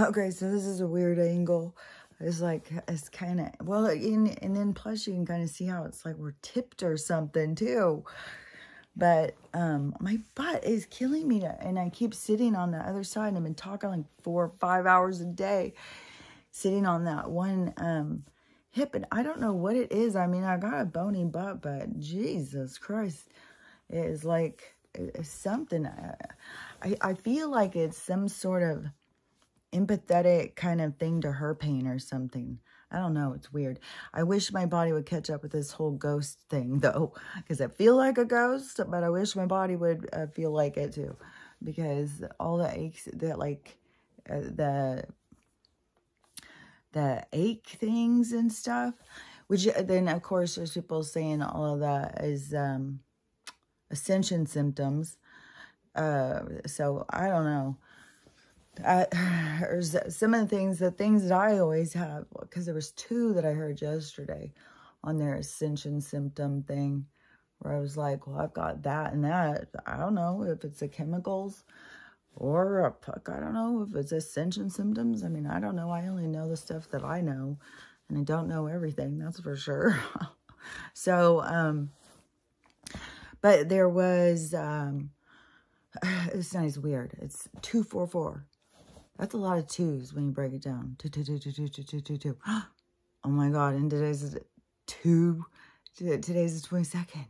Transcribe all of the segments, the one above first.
Okay, so this is a weird angle. It's like, it's kind of, well, in, and then plus you can kind of see how it's like we're tipped or something too. But um, my butt is killing me. And I keep sitting on the other side. I've been talking like four or five hours a day, sitting on that one um, hip. And I don't know what it is. I mean, I got a bony butt, but Jesus Christ. It is like it's something. I, I feel like it's some sort of empathetic kind of thing to her pain or something. I don't know. It's weird. I wish my body would catch up with this whole ghost thing, though, because I feel like a ghost, but I wish my body would uh, feel like it, too, because all the aches, that like, uh, the, the ache things and stuff, which uh, then, of course, there's people saying all of that is um, ascension symptoms. Uh, so, I don't know uh, some of the things, the things that I always have, because there was two that I heard yesterday on their ascension symptom thing, where I was like, well, I've got that and that. I don't know if it's the chemicals or a puck. I don't know if it's ascension symptoms. I mean, I don't know. I only know the stuff that I know, and I don't know everything. That's for sure. so, um, but there was, um, it's not as weird. It's 244. That's a lot of twos when you break it down. Two, two, two, two, two, two, two, two, two. Oh my God. And today's two. Today's the 22nd.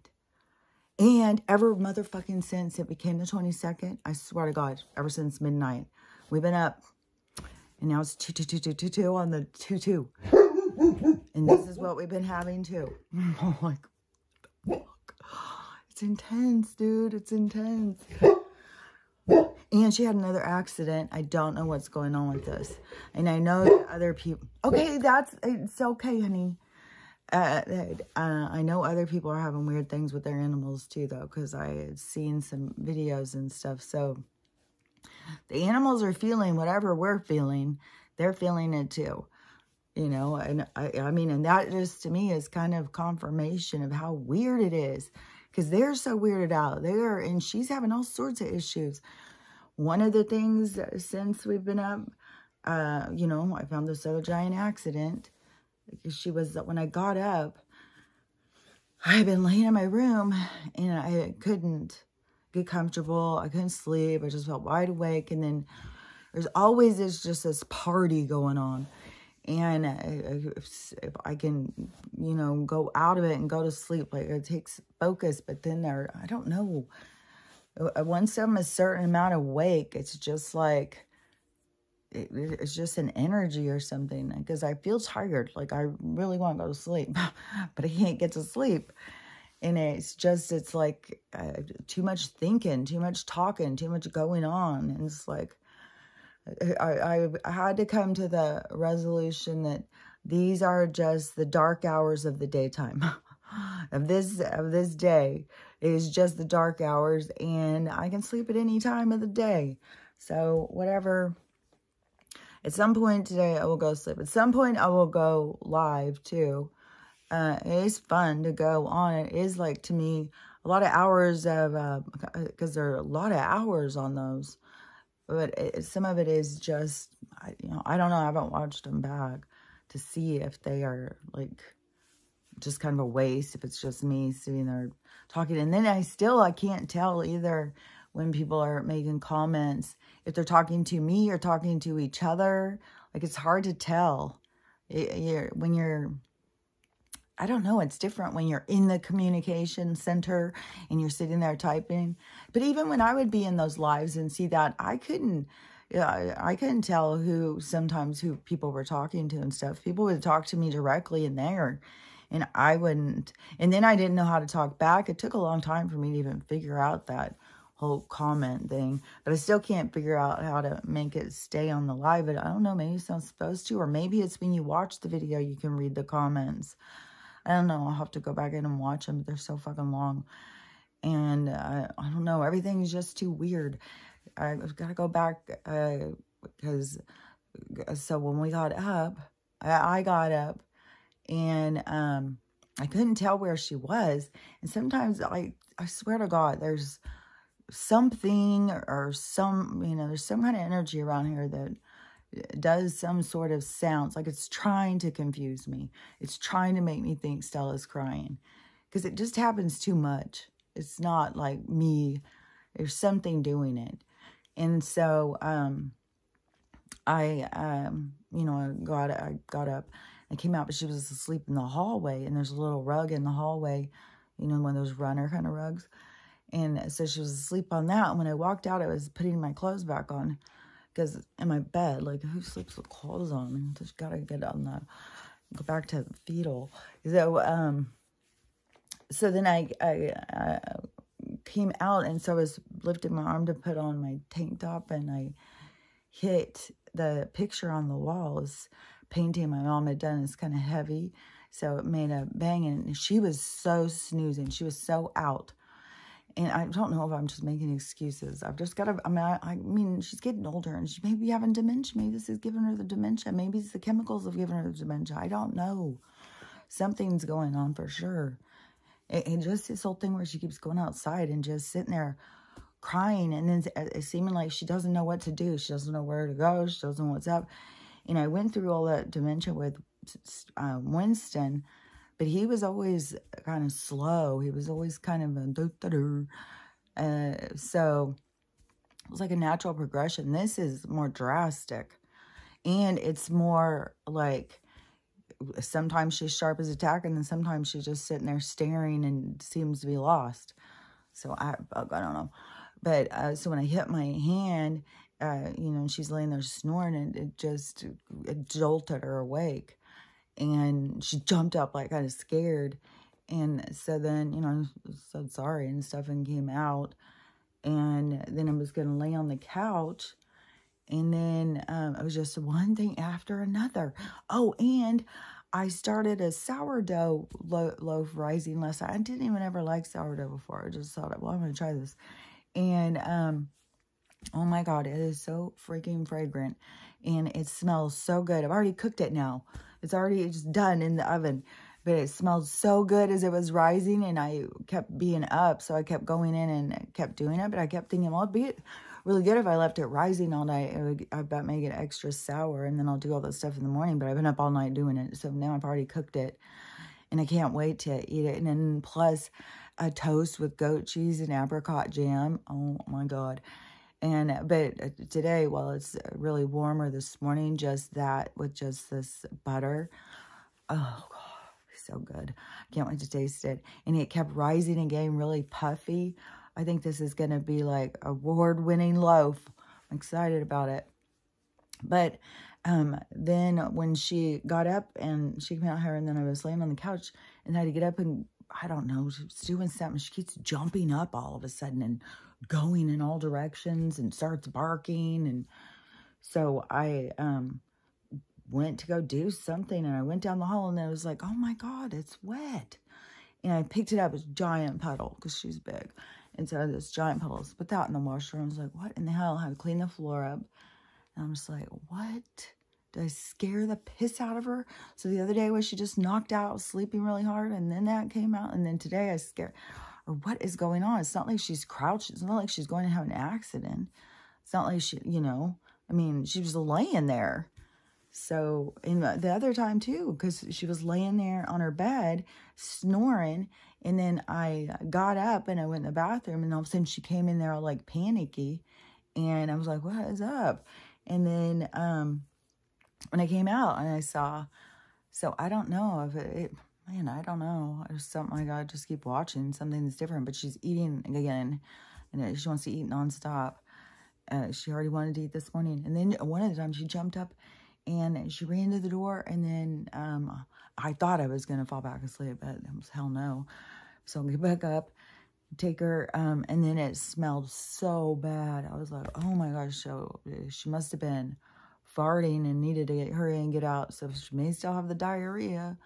And ever motherfucking since it became the 22nd, I swear to God, ever since midnight, we've been up. And now it's two, two, two, two, two, two on the two, two. And this is what we've been having too. Like, fuck. It's intense, dude. It's intense. And she had another accident. I don't know what's going on with this. And I know that other people... Okay, that's... It's okay, honey. Uh, uh, I know other people are having weird things with their animals too, though, because I had seen some videos and stuff. So the animals are feeling whatever we're feeling. They're feeling it too. You know, and I, I mean, and that just to me is kind of confirmation of how weird it is because they're so weirded out. They are, and she's having all sorts of issues one of the things since we've been up, uh, you know, I found this other giant accident. She was, when I got up, I had been laying in my room and I couldn't get comfortable. I couldn't sleep. I just felt wide awake. And then there's always this, just this party going on. And if, if I can, you know, go out of it and go to sleep, like it takes focus. But then there, I don't know, once I'm a certain amount awake, it's just like, it, it's just an energy or something because I feel tired. Like I really want to go to sleep, but I can't get to sleep. And it's just, it's like uh, too much thinking, too much talking, too much going on. And it's like, I, I, I had to come to the resolution that these are just the dark hours of the daytime of this, of this day is just the dark hours and I can sleep at any time of the day. So whatever, at some point today I will go sleep. At some point I will go live too. Uh, it is fun to go on. It is like to me a lot of hours of, because uh, there are a lot of hours on those. But it, some of it is just, I, you know, I don't know. I haven't watched them back to see if they are like just kind of a waste if it's just me sitting there talking. And then I still, I can't tell either when people are making comments, if they're talking to me or talking to each other. Like, it's hard to tell. It, you're, when you're, I don't know, it's different when you're in the communication center and you're sitting there typing. But even when I would be in those lives and see that, I couldn't, yeah, I couldn't tell who sometimes who people were talking to and stuff. People would talk to me directly in there and I wouldn't, and then I didn't know how to talk back. It took a long time for me to even figure out that whole comment thing, but I still can't figure out how to make it stay on the live. But I don't know, maybe it's not supposed to, or maybe it's when you watch the video, you can read the comments. I don't know. I'll have to go back in and watch them. But they're so fucking long. And uh, I don't know. Everything's just too weird. I've got to go back uh, because, so when we got up, I got up and um, I couldn't tell where she was. And sometimes I, I swear to God, there's something or some, you know, there's some kind of energy around here that does some sort of sounds like it's trying to confuse me. It's trying to make me think Stella's crying because it just happens too much. It's not like me. There's something doing it. And so um, I, um, you know, I got, I got up and came out, but she was asleep in the hallway. And there's a little rug in the hallway, you know, one of those runner kind of rugs. And so she was asleep on that. And when I walked out, I was putting my clothes back on because in my bed, like who sleeps with clothes on? And just gotta get on that, go back to fetal. So um, so then I I, I came out, and so I was lifting my arm to put on my tank top, and I hit the picture on the walls painting my mom had done is kind of heavy so it made a bang and she was so snoozing she was so out and I don't know if I'm just making excuses. I've just got to, I mean, I, I, mean, she's getting older and she may be having dementia. Maybe this is giving her the dementia. Maybe it's the chemicals have given her the dementia. I don't know. Something's going on for sure. And, just this whole thing where she keeps going outside and just sitting there crying and then it's uh, seeming like she doesn't know what to do. She doesn't know where to go. She doesn't know what's up. And I went through all that dementia with uh, Winston but he was always kind of slow. He was always kind of a -doo -doo. Uh, so it was like a natural progression. This is more drastic. And it's more like sometimes she's sharp as a tack and then sometimes she's just sitting there staring and seems to be lost. So I, I don't know. But uh, so when I hit my hand, uh, you know, she's laying there snoring and it just it jolted her awake. And she jumped up like kind of scared and so then you know said sorry and stuff and came out. And then i was gonna lay on the couch and then um, it was just one thing after another. Oh and i started a sourdough lo loaf rising last i didn't even ever like sourdough before. I just thought well i'm gonna try this. And um oh my god it is so freaking fragrant and it smells so good i've already cooked it now it's already just done in the oven. But it smelled so good as it was rising and I kept being up. So I kept going in and kept doing it. But I kept thinking, well, it'd be really good if I left it rising all night. It would, I bet make it extra sour and then I'll do all that stuff in the morning. But I've been up all night doing it. So now I've already cooked it and I can't wait to eat it. And then plus a toast with goat cheese and apricot jam. Oh my God. And but uh, today, while it's really warmer this morning, just that with just this butter. Oh god, so good. Can't wait to taste it. And it kept rising and getting really puffy. I think this is going to be like award-winning loaf. I'm excited about it. But um, then when she got up and she came out here and then I was laying on the couch and I had to get up and I don't know, she was doing something. She keeps jumping up all of a sudden and going in all directions and starts barking. And so I um, went to go do something and I went down the hall and I was like, oh my God, it's wet. And I picked it up, as giant puddle because she's big. And so this giant puddle, put that in the washer. I was like, what in the hell? I had to clean the floor up. And I'm just like, what? Did I scare the piss out of her? So the other day was she just knocked out, sleeping really hard, and then that came out. And then today I scared or what is going on? It's not like she's crouched. It's not like she's going to have an accident. It's not like she, you know, I mean, she was laying there. So, and the other time too, because she was laying there on her bed, snoring. And then I got up and I went in the bathroom and all of a sudden she came in there all like panicky. And I was like, what is up? And then um, when I came out and I saw, so I don't know if it, it man, I don't know. There's something I gotta just keep watching, something that's different. But she's eating again, and she wants to eat nonstop. Uh, she already wanted to eat this morning. And then one of the times she jumped up and she ran to the door. And then um, I thought I was going to fall back asleep, but hell no. So I get back up, take her, um, and then it smelled so bad. I was like, oh my gosh, so she must have been farting and needed to get, hurry and get out. So she may still have the diarrhea.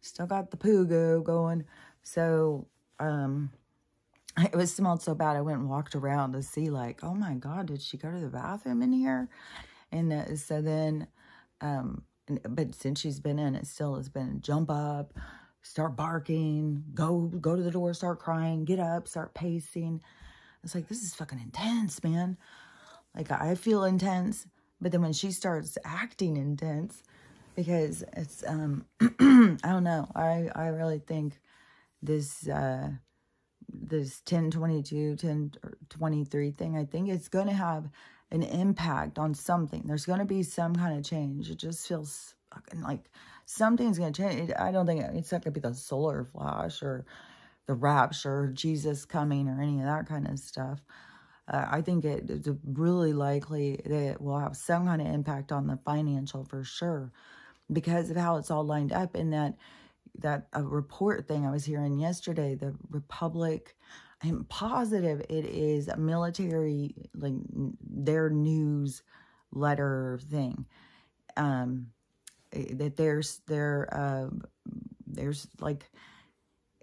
Still got the poo go going. So, um, it was smelled so bad. I went and walked around to see like, oh my God, did she go to the bathroom in here? And uh, so then, um, but since she's been in, it still has been jump up, start barking, go, go to the door, start crying, get up, start pacing. It's like, this is fucking intense, man. Like I feel intense But then when she starts acting intense, because it's, um, I don't know. I, I really think this, uh, this 1022, 1023 thing, I think it's going to have an impact on something. There's going to be some kind of change. It just feels like something's going to change. I don't think it's not going to be the solar flash or the rapture, or Jesus coming, or any of that kind of stuff. Uh, I think it, it's really likely that it will have some kind of impact on the financial for sure because of how it's all lined up in that that a report thing I was hearing yesterday, the Republic, I'm positive it is a military, like their news letter thing. Um, eh, that there's there uh, there's like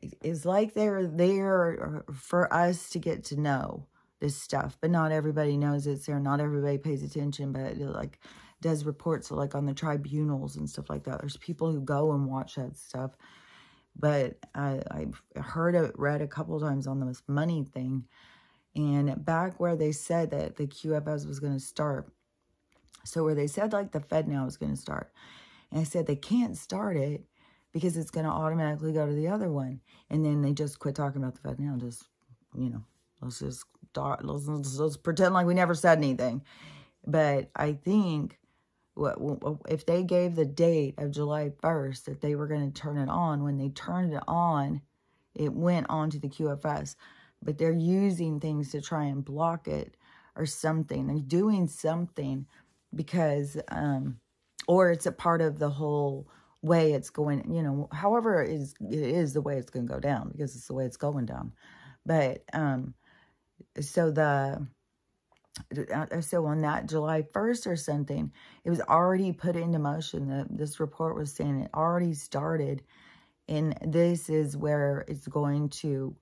it's like they're there for us to get to know this stuff, but not everybody knows it's there. Not everybody pays attention, but like does reports like on the tribunals and stuff like that. There's people who go and watch that stuff. But I, I've heard it read a couple times on this money thing. And back where they said that the QFS was going to start. So where they said like the FedNow is going to start. And I said they can't start it because it's going to automatically go to the other one. And then they just quit talking about the FedNow. Just, you know, let's just start, let's, let's, pretend like we never said anything. But I think if they gave the date of July 1st that they were going to turn it on, when they turned it on, it went on to the QFS. But they're using things to try and block it or something. They're doing something because, um, or it's a part of the whole way it's going, you know, however it is, it is the way it's going to go down because it's the way it's going down. But, um, so the, so on that July 1st or something, it was already put into motion. The, this report was saying it already started. And this is where it's going to,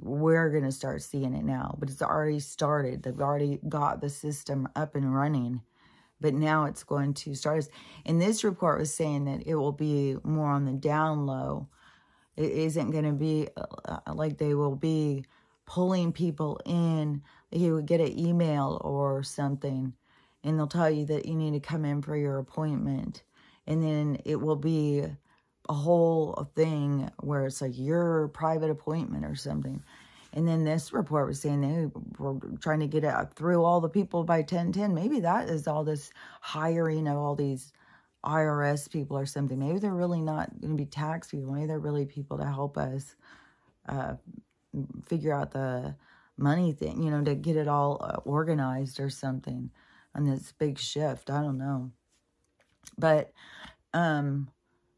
we're going to start seeing it now. But it's already started. They've already got the system up and running but now it's going to start. And this report was saying that it will be more on the down low. It isn't going to be uh, uh, like they will be pulling people in. You would get an email or something, and they'll tell you that you need to come in for your appointment. And then it will be a whole thing where it's like your private appointment or something. And then this report was saying they were trying to get it through all the people by 1010. Maybe that is all this hiring of all these IRS people or something. Maybe they're really not going to be tax people. Maybe they're really people to help us uh, figure out the money thing, you know, to get it all uh, organized or something on this big shift. I don't know. But, um,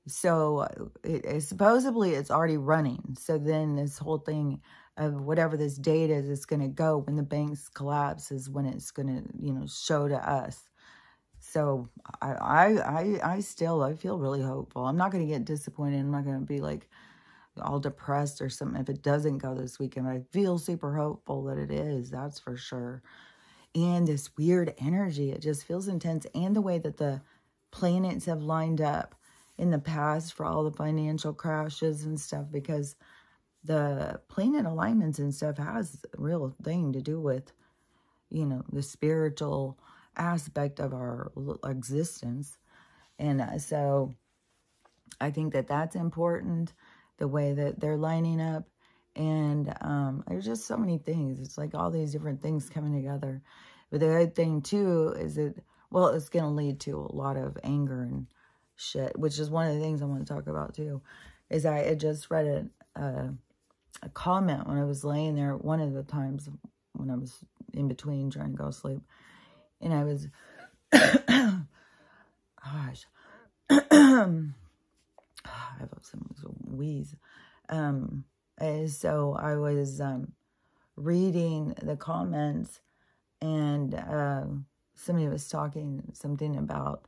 so it, it, supposedly it's already running. So then this whole thing of whatever this date is, it's going to go when the banks collapse is when it's going to, you know, show to us. So I, I, I, I still, I feel really hopeful. I'm not going to get disappointed. I'm not going to be like all depressed or something if it doesn't go this weekend. I feel super hopeful that it is. That's for sure. And this weird energy, it just feels intense. And the way that the planets have lined up in the past for all the financial crashes and stuff because the planet alignments and stuff has a real thing to do with, you know, the spiritual aspect of our existence. And uh, so I think that that's important, the way that they're lining up. And um, there's just so many things. It's like all these different things coming together. But the other thing, too, is that, well, it's going to lead to a lot of anger and shit, which is one of the things I want to talk about, too, is I had just read it. Uh, a comment when I was laying there one of the times when I was in between trying to go to sleep. And I was, gosh, I have some wheeze. Um, and so I was um, reading the comments and uh, somebody was talking something about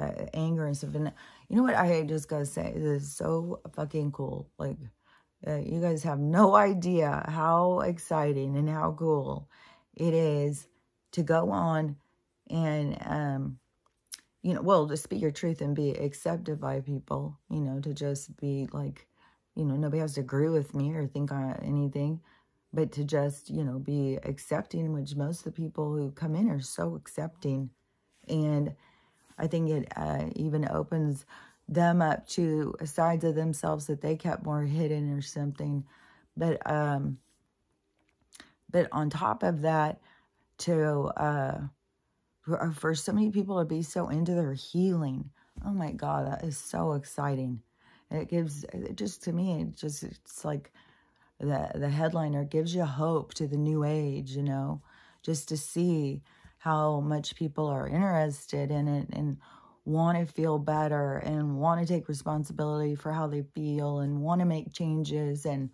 uh, anger and stuff. And you know what I just gotta say? It is so fucking cool. Like, uh, you guys have no idea how exciting and how cool it is to go on and, um, you know, well, to speak your truth and be accepted by people, you know, to just be like, you know, nobody has to agree with me or think on anything, but to just, you know, be accepting, which most of the people who come in are so accepting And I think it uh, even opens them up to sides of themselves that they kept more hidden or something. But um, but on top of that, to uh, Uh, for so many people to be so into their healing, oh my God, that is so exciting. It gives it just to me, it just it's like the the headliner gives you hope to the new age, you know, just to see how much people are interested in it and want to feel better and want to take responsibility for how they feel and want to make changes. And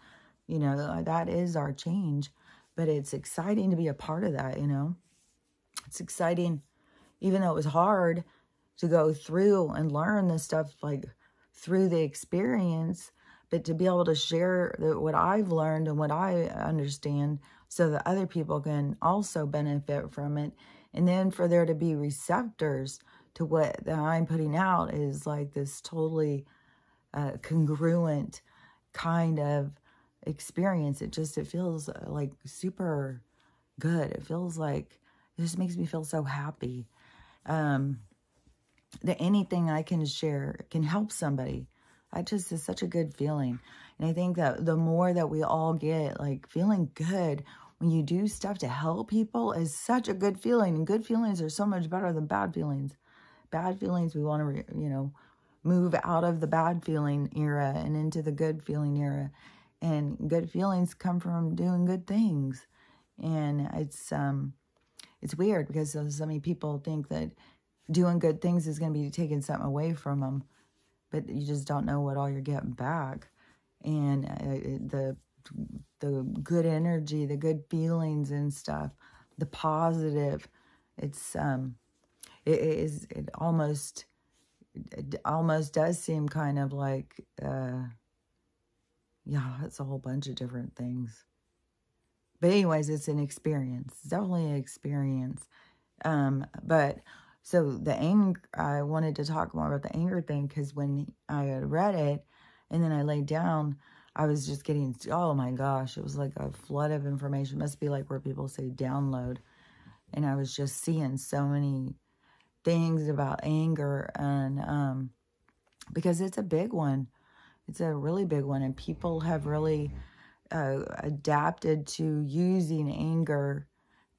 you know that is our change but it's exciting to be a part of that you know it's exciting even though it was hard to go through and learn this stuff like through the experience but to be able to share the, what I've learned and what I understand so that other people can also benefit from it and then for there to be receptors to what that I'm putting out is like this totally uh, congruent kind of experience. It just, it feels uh, like super good. It feels like, just makes me feel so happy. Um, that anything I can share can help somebody. That just is such a good feeling. And I think that the more that we all get like feeling good when you do stuff to help people is such a good feeling. And good feelings are so much better than bad feelings. Bad feelings, we want to, you know, move out of the bad feeling era and into the good feeling era. And good feelings come from doing good things. And it's, um, it's weird because so many people think that doing good things is going to be taking something away from them, but you just don't know what all you're getting back. And uh, the the good energy, the good feelings and stuff, the positive. It's um, it is it almost it almost does seem kind of like uh, yeah, it's a whole bunch of different things. But anyways, it's an experience. It's definitely an experience. Um, but so the anger, I wanted to talk more about the anger thing because when I had read it and then I laid down, I was just getting, oh my gosh, it was like a flood of information. It must be like where people say download. And I was just seeing so many things about anger and um, because it's a big one. It's a really big one. And people have really uh, adapted to using anger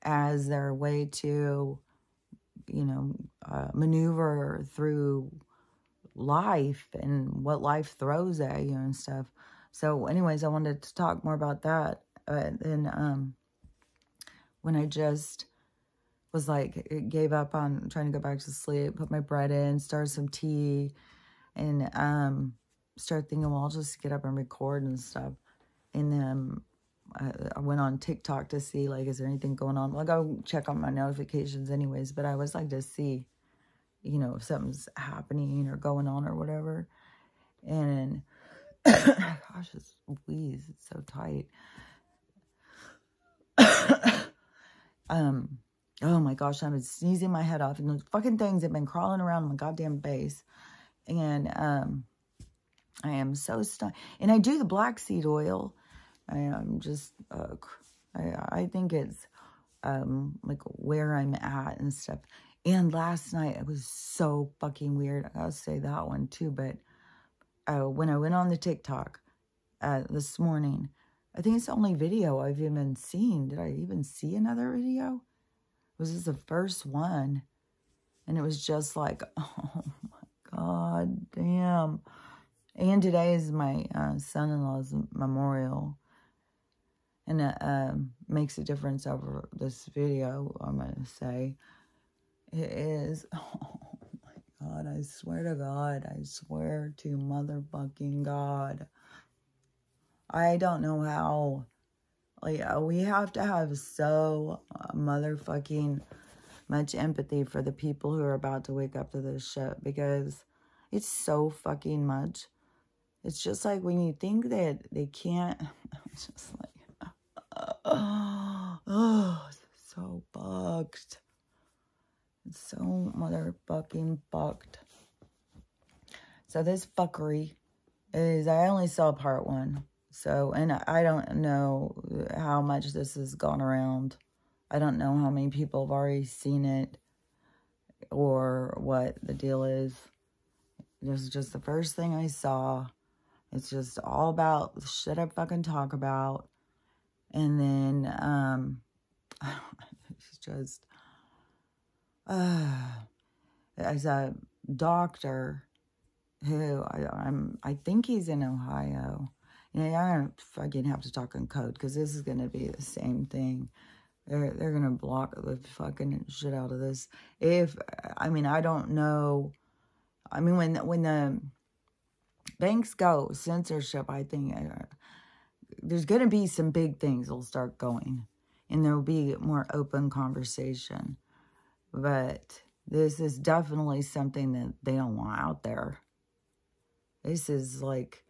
as their way to, you know, uh, maneuver through life and what life throws at you and stuff. So anyways, I wanted to talk more about that. Uh, and um, when I just was like, gave up on trying to go back to sleep, put my bread in, started some tea, and um, thinking, well, I'll just get up and record and stuff. And then I, I went on TikTok to see, like, is there anything going on? Like, I'll check on my notifications anyways, but I always like to see, you know, if something's happening or going on or whatever. And Gosh, this wheeze, it's so tight. um, oh my gosh, been sneezing my head off, and those fucking things have been crawling around my goddamn base. And um, I am so stunned. And I do the black seed oil. I am just, uh, I, I think it's um, like where I'm at and stuff. And last night, it was so fucking weird. I gotta say that one too, but uh, when I went on the TikTok uh, this morning, I think it's the only video I've even seen. Did I even see another video? Was this the first one? And it was just like, oh my God, damn. And today is my uh, son-in-law's memorial. And it uh, makes a difference over this video, I'm going to say. It is, oh my God, I swear to God, I swear to motherfucking God. I don't know how. Like, uh, we have to have so uh, motherfucking much empathy for the people who are about to wake up to this shit because it's so fucking much. It's just like when you think that they can't, just like, oh, so bugged. It's so motherfucking fucked. So this fuckery is, I only saw part one. So, and I don't know how much this has gone around. I don't know how many people have already seen it. or what the deal is. This is just the first thing I saw. It's just all about the shit I fucking talk about. And then, um, it's just, uh, as a doctor who I, I'm, I think he's in Ohio. You I don't fucking have to talk in code because this is going to be the same thing. They're, they're going to block the fucking shit out of this. If, I mean, I don't know. I mean, when, when the banks go censorship, I think uh, there's going to be some big things that'll start going and there'll be more open conversation. But this is definitely something that they don't want out there. This is like,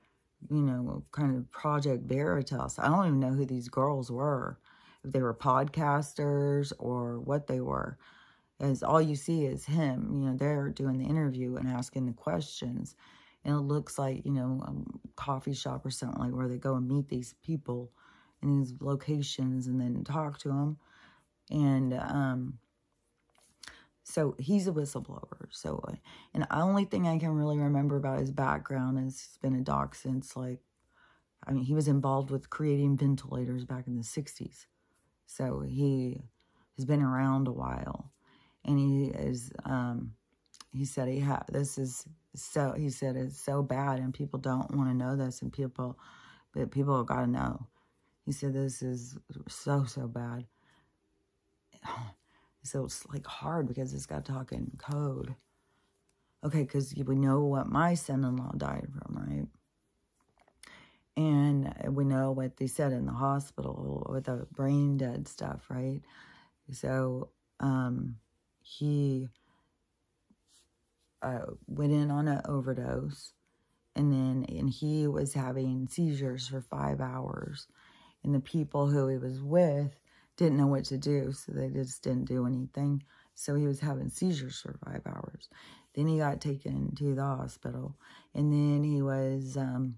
you know, kind of Project Veritas. I don't even know who these girls were, if they were podcasters or what they were. As all you see is him, you know, they're doing the interview and asking the questions. And it looks like, you know, a coffee shop or something like where they go and meet these people in these locations and then talk to them. And, um, so he's a whistleblower. So, and the only thing I can really remember about his background is he's been a doc since like, I mean, he was involved with creating ventilators back in the 60s. So he has been around a while. And he is, um, he said he had, this is so, he said it's so bad and people don't want to know this and people, but people got to know. He said this is so, so bad. So it's like hard because it's got talking code. Okay, because we know what my son-in-law died from, right? And we know what they said in the hospital with the brain dead stuff, right? So um, he uh, went in on an overdose and then and he was having seizures for five hours. And the people who he was with didn't know what to do, so they just didn't do anything. So he was having seizures for five hours. Then he got taken to the hospital, and then he was um,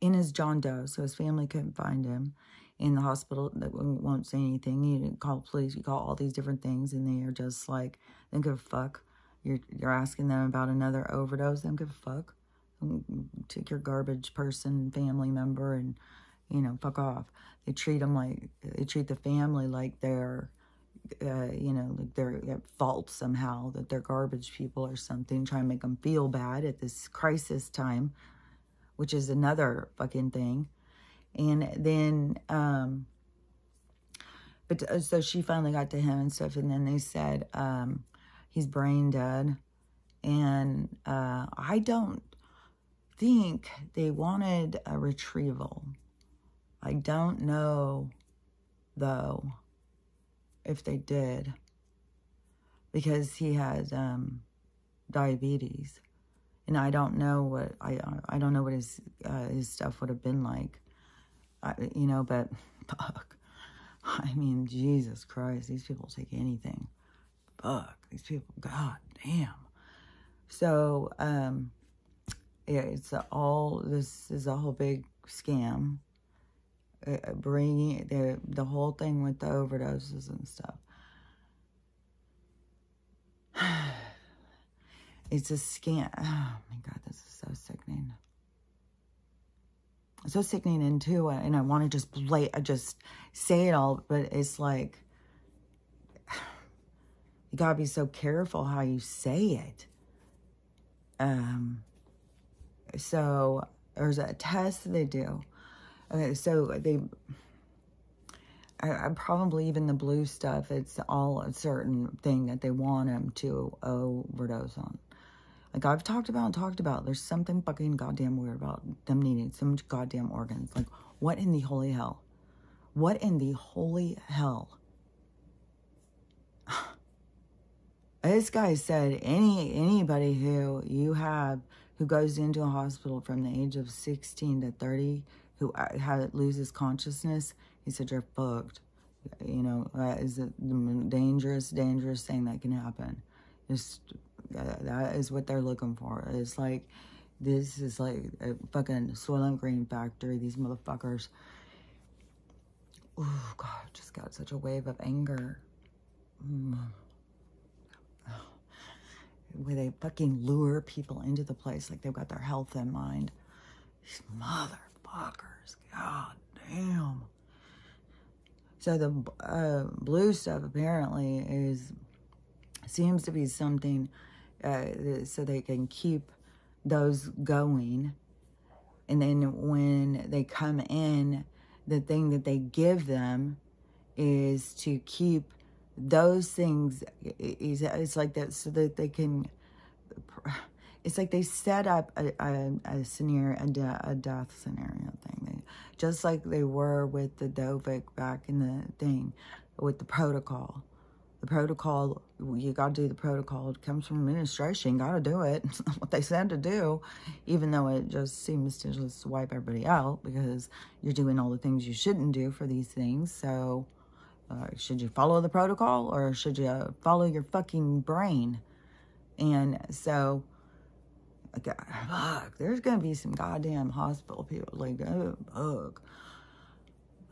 in his John Doe, so his family couldn't find him. In the hospital, that won't say anything. You didn't call police. You call all these different things, and they are just like, give a fuck. You're you're asking them about another overdose. They don't give a fuck. Take your garbage person, family member, and you know, fuck off. They treat them like, they treat the family like they're, uh, you know, like they're at fault somehow, that they're garbage people or something, try and make them feel bad at this crisis time, which is another fucking thing. And then, um, but uh, so she finally got to him and stuff, and then they said, um, he's brain dead. And uh, I don't think they wanted a retrieval. I don't know, though, if they did, because he had um, diabetes, and I don't know what I I don't know what his uh, his stuff would have been like, I, you know. But fuck, I mean, Jesus Christ, these people take anything. Fuck, these people, god damn. So, um, yeah, it's all this is a whole big scam uh, bringing the the whole thing with the overdoses and stuff. It's a scam. Oh my god, this is so sickening. so sickening and too, and I want to just play, I just say it all, but it's like you gotta be so careful how you say it. Um. So there's a test they do Okay, so they, I, I, probably even the blue stuff, it's all a certain thing that they want them to overdose on. Like I've talked about and talked about, there's something fucking goddamn weird about them needing so much goddamn organs. Like, what in the holy hell? What in the holy hell? this guy said any anybody who you have who goes into a hospital from the age of 16 to 30 who uh, loses consciousness, he said, you're fucked. You know, that is a dangerous, dangerous thing that can happen. Just, uh, that is what they're looking for. It's like, this is like a fucking Soylent Green factory. These motherfuckers. Oh, God, just got such a wave of anger. Mm. Where they fucking lure people into the place like they've got their health in mind. These motherfuckers, god damn. So the uh, blue stuff apparently is seems to be something uh, so they can keep those going. And then when they come in, the thing that they give them is to keep those things is it's like that so that they can it's like they set up a, a, a scenario a, a, death scenario thing. They, just like they were with the Dovik back in the thing with the protocol. The protocol you got to do the protocol. It comes from administration got to do it. It's what they said to do even though it just seems to just wipe everybody out because you're doing all the things you shouldn't do for these things. So uh, should you follow the protocol or should you follow your fucking brain? And so, fuck, there's going to be some goddamn hospital people like, oh, fuck.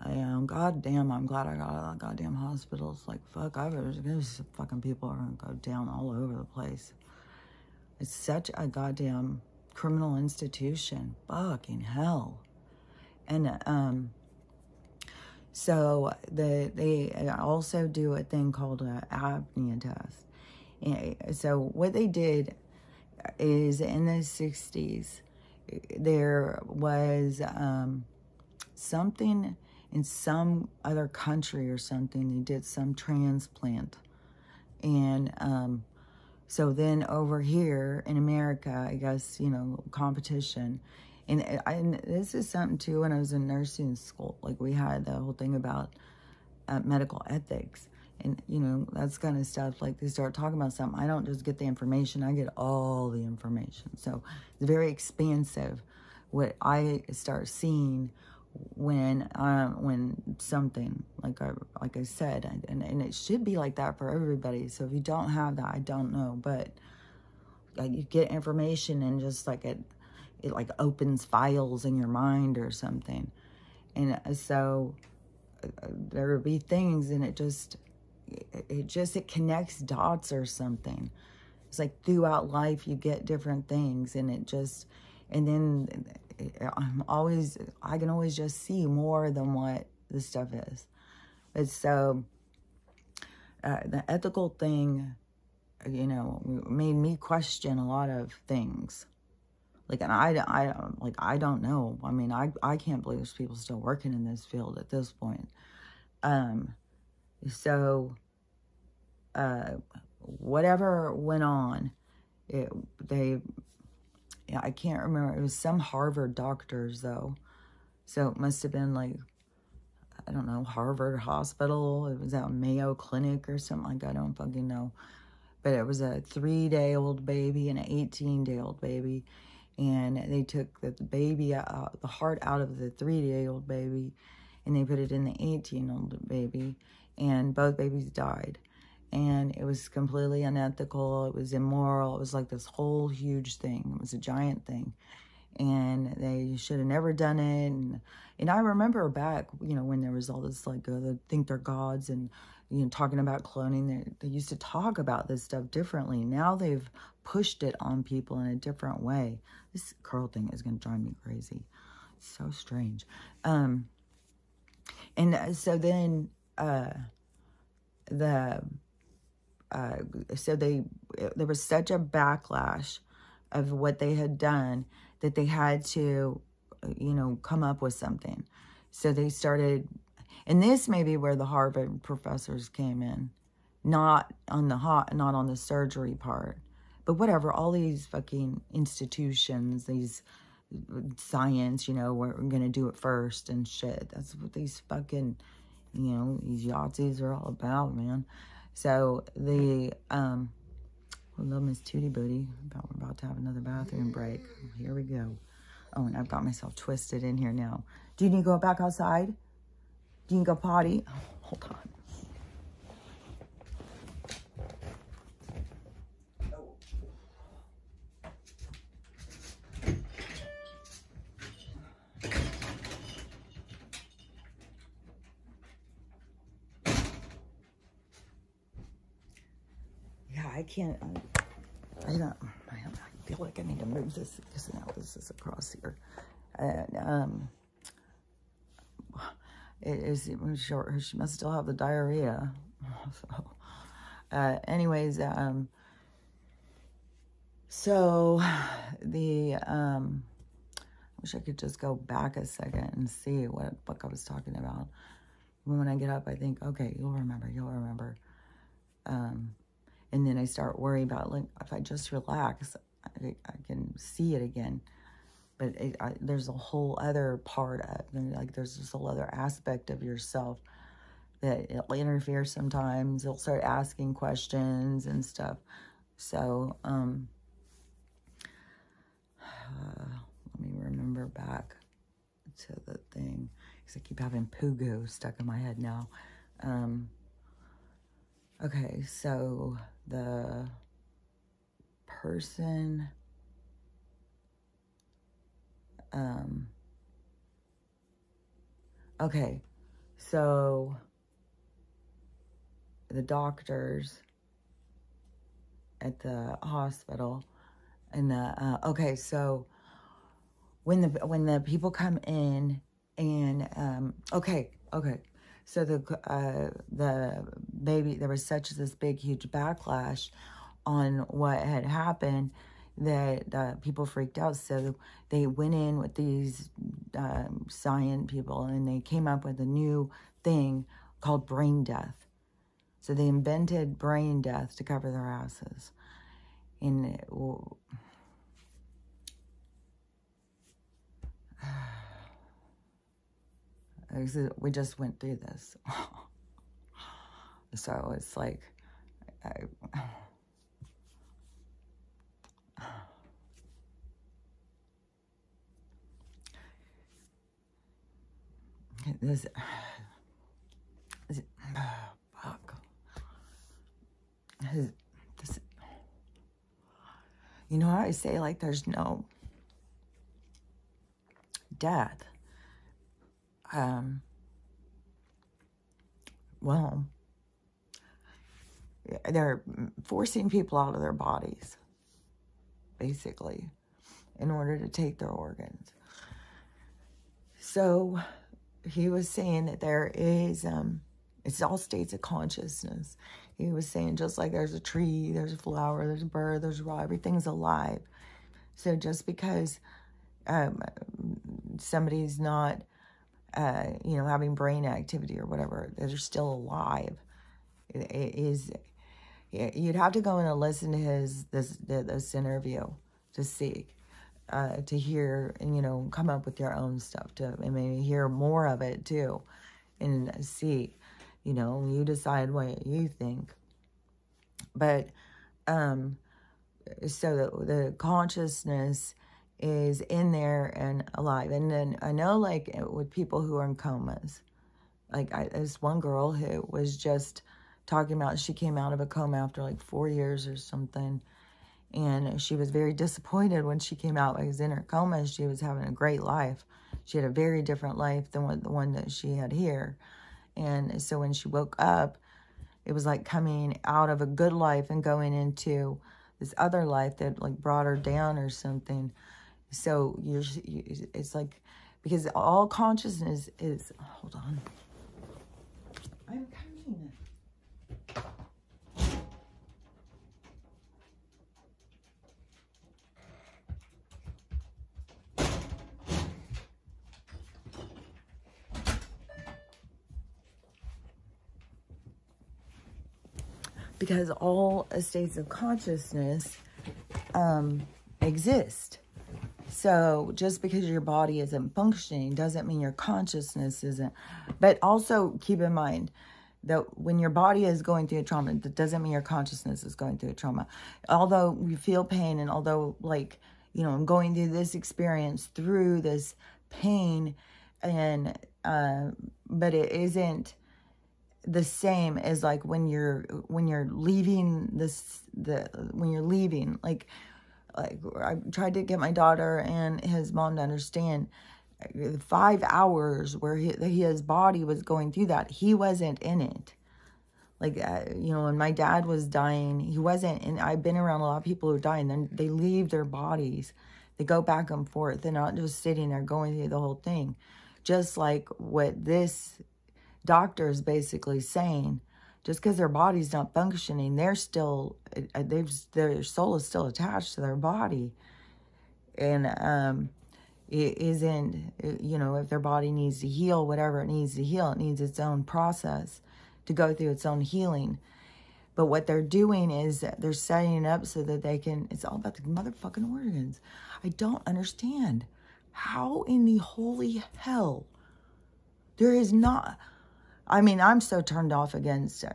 I am, goddamn, I'm glad I got out of goddamn hospitals. Like, fuck, I was, there's fucking people are going to go down all over the place. It's such a goddamn criminal institution. Fucking hell. And, um, so the, they also do a thing called a apnea test. And so what they did is in the 60s, there was um, something in some other country or something. They did some transplant. And um, so then over here in America, I guess, you know, competition, and, and this is something too when I was in nursing school. Like we had the whole thing about uh, medical ethics. And, you know, that's kind of stuff like they start talking about something. I don't just get the information, I get all the information. So it's very expansive what I start seeing when um, when something like I like I said, and and it should be like that for everybody. So if you don't have that, I don't know, but uh, you get information and just like it it like opens files in your mind or something. And uh, so uh, there would be things and it just, it just, it connects dots or something. It's like throughout life you get different things and it just, and then uh, I'm always, I can always just see more than what the stuff is. But so uh, the ethical thing, you know, made me question a lot of things. Like, and I, I, like, I don't know. I mean, I, I can't believe there's people still working in this field at this point. Um, so, uh, whatever went on, it, they, yeah, I can't remember. It was some Harvard doctors though. So it must have been like, I don't know, Harvard Hospital. It was at Mayo Clinic or something like. I don't fucking know. But it was a three day old baby and an 18 day old baby and they took the baby out, the heart out of the three-day-old baby and they put it in the 18-year-old baby and both babies died. And it was completely unethical. It was immoral. It was like this whole huge thing. It was a giant thing. And they should have never done it. And and i remember back you know when there was all this like uh, they think they're gods and you know, talking about cloning, they, they used to talk about this stuff differently. Now they've pushed it on people in a different way. This curl thing is going to drive me crazy. So strange. Um, and uh, so then uh, the uh, so they there was such a backlash of what they had done that they had to you know come up with something. So they started and this may be where the Harvard professors came in. Not on the hot, not on the surgery part. But whatever, all these fucking institutions, these science, you know, we're, going to do it first and shit. That's what these fucking, you know, these Yahtzees are all about, man. So the, um, hello, Miss Tootie Booty. About, we're about to have another bathroom break. Here we go. Oh, and I've got myself twisted in here now. Do you need to go back outside? Do you need to go potty. Oh, hold on. Yeah, I can't. I I don't, I feel like I need to move this because now this is across here. And, um, it is even short. She must still have the diarrhea. So, uh, anyways, um, so the, um, I wish I could just go back a second and see what book I was talking about. When I get up, I think, okay, you'll remember, you'll remember. Um, and then I start worrying about, like, if I just relax, I, I can see it again. But it, I, there's a whole other part of, like, there's this whole other aspect of yourself that it'll interfere sometimes. It'll start asking questions and stuff. So, um, uh, let me remember back to the thing. Because I keep having Pugu stuck in my head now. Um, okay, so the person... Um, okay, so the doctors at the hospital and the uh, okay so when the when the people come in and um okay okay so the uh the baby there was such this big huge backlash on what had happened that uh, people freaked out so they went in with these um, science people and they came up with a new thing called brain death so they invented brain death to cover their asses. And it, well, we just went through this. so it's like, I, this, this his, this, you know how I say like there's no death. Um, well, they're forcing people out of their bodies, basically, in order to take their organs. So he was saying that there is, um, it's all states of consciousness he was saying just like there's a tree, there's a flower, there's a bird, there's a raw, everything's alive. So just because um, somebody's not, uh, you know, having brain activity or whatever, they're still alive. It, it is you'd have to go in and listen to his this this interview to see, uh, to hear and you know come up with your own stuff to and maybe hear more of it too, and see you know, you decide what you think. But, um, so the, the consciousness is in there and alive. And then I know, like, with people who are in comas, like, I, this one girl who was just talking about, she came out of a coma after like four years or something. And she was very disappointed when she came out. Because in her coma, she was having a great life. She had a very different life than what, the one that she had here. And so when she woke up, it was like coming out of a good life and going into this other life that like brought her down or something. So you're, it's like, because all consciousness is, hold on. I'm coming. because all states of consciousness um, exist. So just because your body isn't functioning doesn't mean your consciousness isn't. But also keep in mind that when your body is going through a trauma, that doesn't mean your consciousness is going through a trauma. Although we feel pain and although like, you know, I'm going through this experience through this pain and, uh, but it isn't, the same as like when you're when you're leaving this the when you're leaving like like I tried to get my daughter and his mom to understand five hours where he, his body was going through that he wasn't in it Like, uh, you know, when my dad was dying, he wasn't, and I've been around a lot of people who die and then they leave their bodies. They go back and forth. They're not just sitting there going through the whole thing. Just like what this doctor is basically saying, just because their body's not functioning, they're still, uh, they've, their soul is still attached to their body. And, um, it isn't, you know, if their body needs to heal, whatever it needs to heal, it needs its own process to go through its own healing. But what they're doing is they're setting it up so that they can, it's all about the motherfucking organs. I don't understand. How in the holy hell there is not, I mean, I'm so turned off against uh,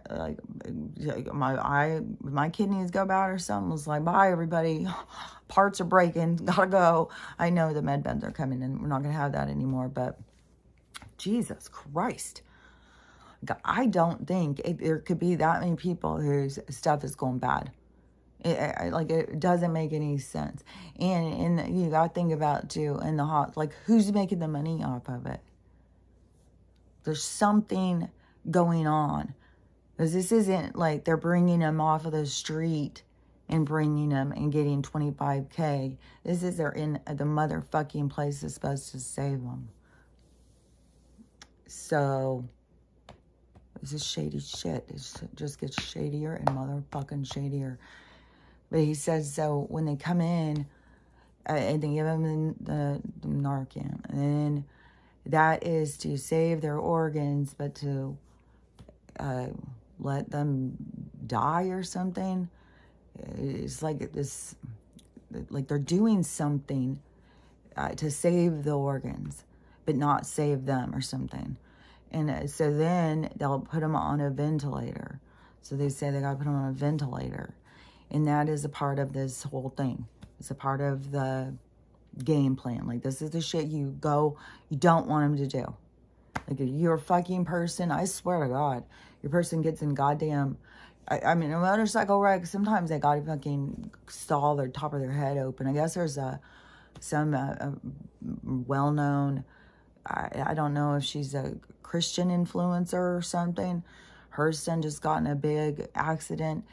like my I my kidneys go bad or something. It's like bye everybody, parts are breaking, gotta go. I know the med beds are coming and we're not gonna have that anymore. But Jesus Christ, I don't think it, there could be that many people whose stuff is going bad. It, it, like it doesn't make any sense. And and you gotta think about too in the hot like who's making the money off of it. There's something going on. Because this isn't like they're bringing them off of the street and bringing them and getting 25K. This is they're in the motherfucking place that's supposed to save them. So, this is shady shit. It just gets shadier and motherfucking shadier. But he says, so when they come in, uh, and they give them the, the, the Narcan, and then that is to save their organs, but to uh, let them die or something. It's like this, like they're doing something uh, to save the organs, but not save them or something. And uh, so then they'll put them on a ventilator. So they say they got to put them on a ventilator. And that is a part of this whole thing. It's a part of the game plan. Like, this is the shit you go, you don't want them to do. Like, you're a fucking person, I swear to God, your person gets in goddamn, I, I mean, a motorcycle wreck, sometimes they gotta fucking stall their top of their head open. I guess there's a, some uh, well-known, I, I don't know if she's a Christian influencer or something. Her son just got in a big accident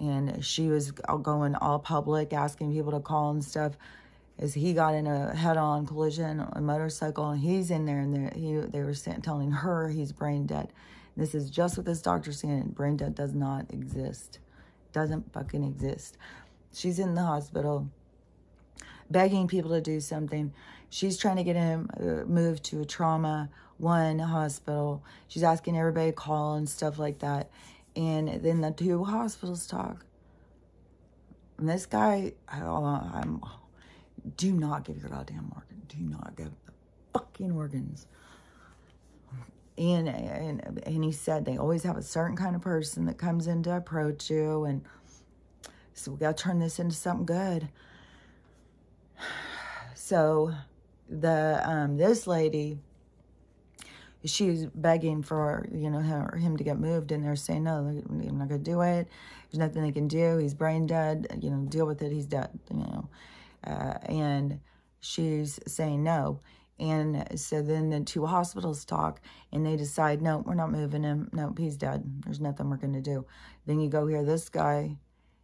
and she was going all public asking people to call and stuff is he got in a head-on collision on a motorcycle and he's in there and he, they were telling her he's brain dead. This is just what this doctor's saying. Brain dead does not exist. Doesn't fucking exist. She's in the hospital begging people to do something. She's trying to get him uh, moved to a trauma one hospital. She's asking everybody to call and stuff like that. And then the two hospitals talk. And this guy, I, don't know, I'm do not give your goddamn organ. Do not give the fucking organs. And, and, and he said they always have a certain kind of person that comes in to approach you. And so we got to turn this into something good. So the um, this lady, she's begging for, you know, her, him to get moved. And they're saying, no, I'm not going to do it. There's nothing they can do. He's brain dead. You know, deal with it. He's dead, you know uh, and she's saying no. And so then the two hospitals talk and they decide, no, we're not moving him. No, he's dead. There's nothing we're going to do. Then you go hear this guy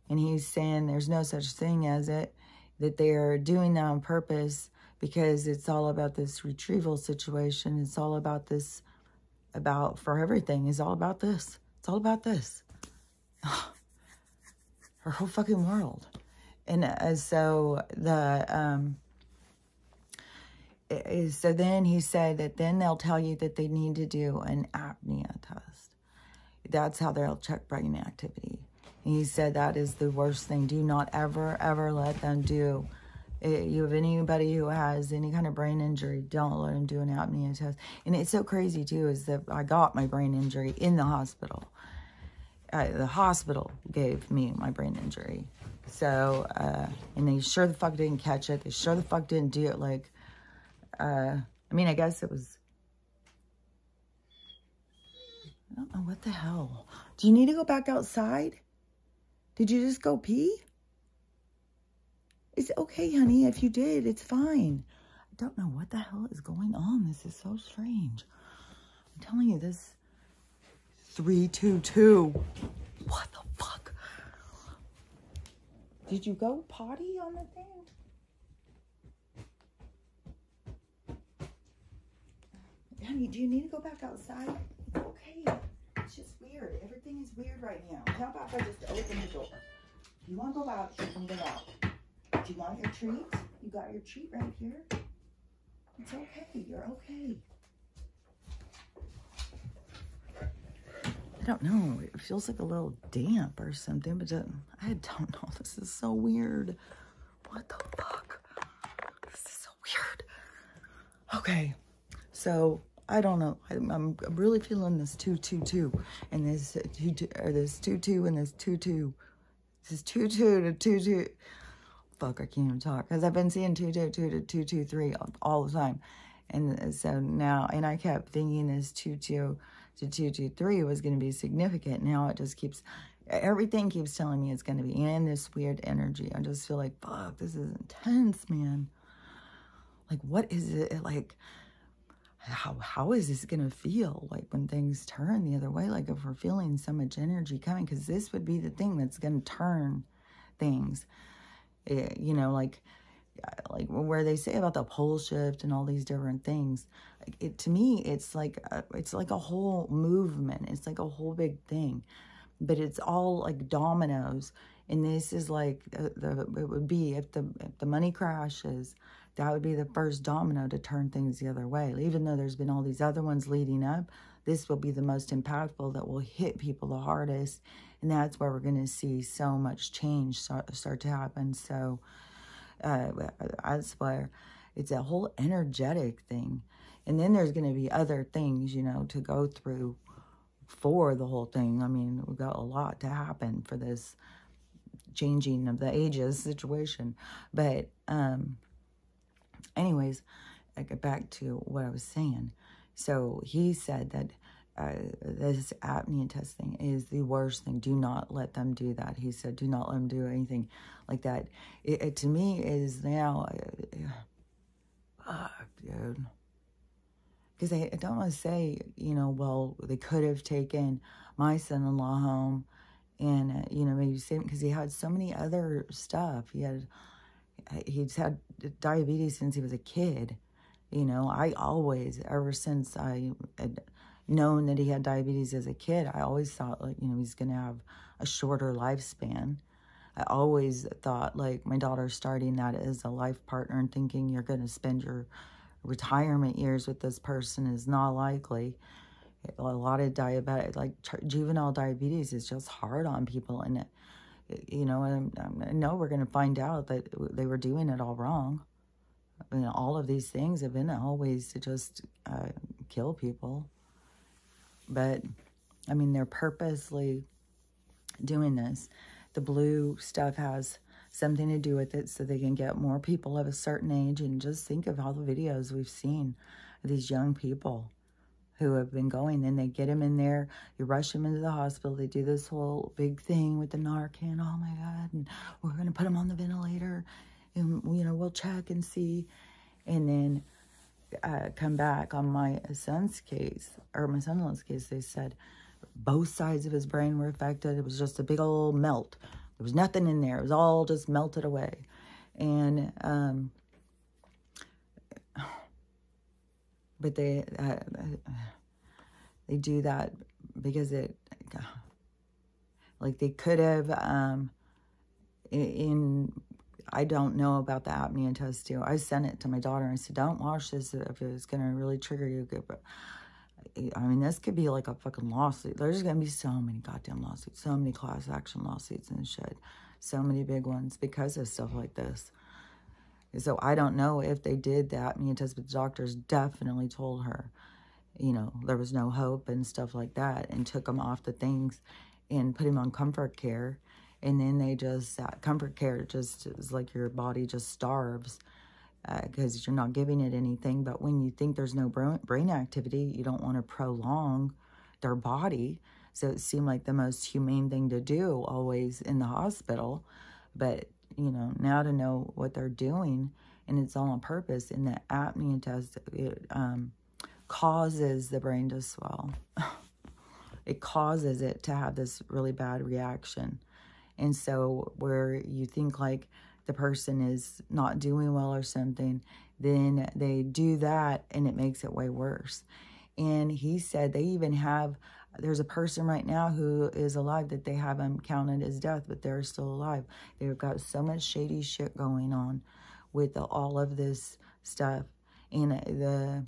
and he's saying there's no such thing as it, that they're doing that on purpose because it's all about this retrieval situation. It's all about this, about for everything. It's all about this. It's all about this. Her whole fucking world. And uh, so the, um, so then he said that then they'll tell you that they need to do an apnea test. That's how they'll check brain activity. And he said that is the worst thing. Do not ever, ever let them do. You have anybody who has any kind of brain injury, don't let them do an apnea test. And it's so crazy too, is that I got my brain injury in the hospital. Uh, the hospital gave me my brain injury. So, uh, and they sure the fuck didn't catch it. They sure the fuck didn't do it. Like, uh, I mean, I guess it was, I don't know what the hell. Do you need to go back outside? Did you just go pee? It's okay, honey. If you did, it's fine. I don't know what the hell is going on. This is so strange. I'm telling you, this 322. What the fuck? Did you go potty on the thing? Honey, do you need to go back outside? It's okay. It's just weird. Everything is weird right now. How about if I just open the door? You want to go out, you can go out. Do you want your treat? You got your treat right here. It's okay. You're okay. I don't know. It feels like a little damp or something, but I don't know. This is so weird. What the fuck? This is so weird. Okay, so I don't know. I, am I'm really feeling this two two two, and this two two or this two two and this two two. This is two two to two two. Fuck, I can't even talk because I've been seeing two two two to two two three all, all the time, and so now and I kept thinking this two two to 223 was going to be significant. Now it just keeps, everything keeps telling me it's going to be in this weird energy. I just feel like, fuck, this is intense, man. Like, what is it? Like, how how is this going to feel like when things turn the other way? Like, if we're feeling so much energy coming, because this would be the thing that's going to turn things. It, eh, you know, like, like where they say about the pole shift and all these different things it to me it's like a, it's like a whole movement. It's like a whole big thing. But it's all like dominoes. And this is like the, the it would be if the if the money crashes that would be the first domino to turn things the other way. Even though there's been all these other ones leading up this will be the most impactful that will hit people the hardest. And that's where we're going to see so much change start, start to happen. So uh, I swear, it's a whole energetic thing. And then there's going to be other things, you know, to go through for the whole thing. I mean, we've got a lot to happen for this changing of the ages situation. But, um, anyways, I get back to what I was saying. So he said that uh, this apnea testing is the worst thing. Do not let them do that. He said, do not let them do anything like that. It, it to me is now, uh, fuck, dude. Because I, I don't want to say, you know, well, they could have taken my son-in-law home and, uh, you know, maybe same because he had so many other stuff. He had, he's had diabetes since he was a kid. You know, I always, ever since I known that he had diabetes as a kid, I always thought, like, you know, he's going to have a shorter lifespan. I always thought, like, my daughter starting that as a life partner and thinking you're going to spend your retirement years with this person is not likely. A lot of diabetic, like juvenile diabetes, is just hard on people. And, you know, and I know we're going to find out that they were doing it all wrong. I mean, all of these things have been always to just uh, kill people. But, I mean, they're purposely doing this. The blue stuff has something to do with it so they can get more people of a certain age. And just think of all the videos we've seen of these young people who have been going. And they get them in there, you rush them into the hospital. They do this whole big thing with the Narcan. Oh my God. And we're going to put them on the ventilator. And, you know, we'll check and see. And then uh, come back on my son's case, or my son-in-law's case, they said both sides of his brain were affected. It was just a big old melt. There was nothing in there. It was all just melted away. And, um, but they, uh, they do that because it, like they could have, um, in I don't know about the apnea test too. I sent it to my daughter and I said, don't watch this if it's going to really trigger you. But I mean, this could be like a fucking lawsuit. There's going to be so many goddamn lawsuits, so many class action lawsuits and shit. So many big ones because of stuff like this. So I don't know if they did the apnea test, but the doctors definitely told her, you know, there was no hope and stuff like that and took him off the things and put him on comfort care and then they just uh, comfort care just is like your body just starves because uh, you're not giving it anything. But when you think there's no brain activity you don't want to prolong their body. So it seemed like the most humane thing to do always in the hospital. But you know now to know what they're doing and it's all on purpose and the apnea test it um, causes the brain to swell. It causes it to have this really bad reaction. And so where you think like the person is not doing well or something, then they do that and it makes it way worse. And he said they even have, there's a person right now who is alive that they haven't counted as death, but they're still alive. They've got so much shady shit going on with all of this stuff. And the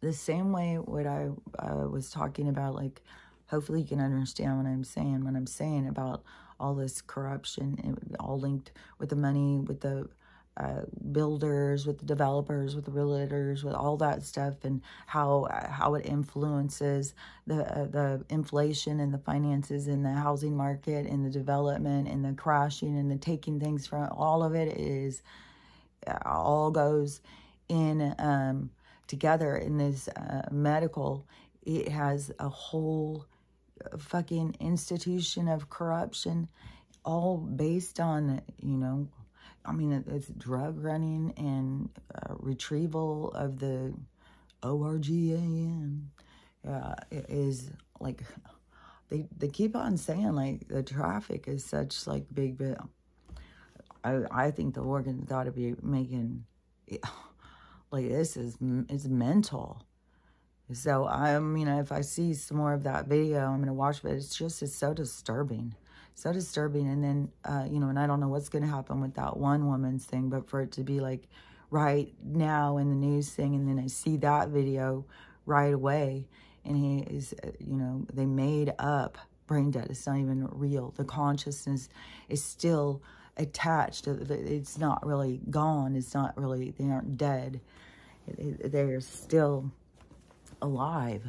the same way what I uh, was talking about, like, hopefully you can understand what I'm saying when I'm saying about all this corruption, all linked with the money, with the uh, builders, with the developers, with the realtors, with all that stuff, and how how it influences the uh, the inflation and the finances in the housing market and the development and the crashing and the taking things from all of it is uh, all goes in um, together in this uh, medical. It has a whole fucking institution of corruption, all based on you know I mean, it's drug running and uh, retrieval of the ORGAN uh, is like, they, they keep on saying like the traffic is such like big bill. I, I think the organs got to be making, like this is, it's mental. So I mean, if I see some more of that video, I'm going to watch, it. it's just, it's so disturbing so disturbing. And then, uh, you know, and I don't know what's going to happen with that one woman's thing, but for it to be like right now in the news thing, and then I see that video right away, and he is, uh, you know, they made up brain dead. It's not even real. The consciousness is still attached. It's not really gone. It's not really, they aren't dead. They're still alive,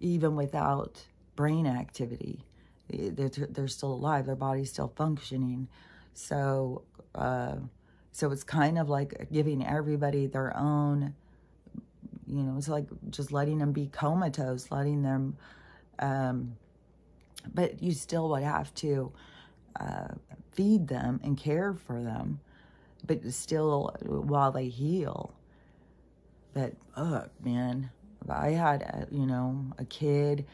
even without brain activity they're, they're still alive. Their body's still functioning. So, uh, so it's kind of like giving everybody their own, you know, it's like just letting them be comatose, letting them, um, but you still would have to uh, feed them and care for them, but still while they heal. But, oh, man, I had, a, you know, a kid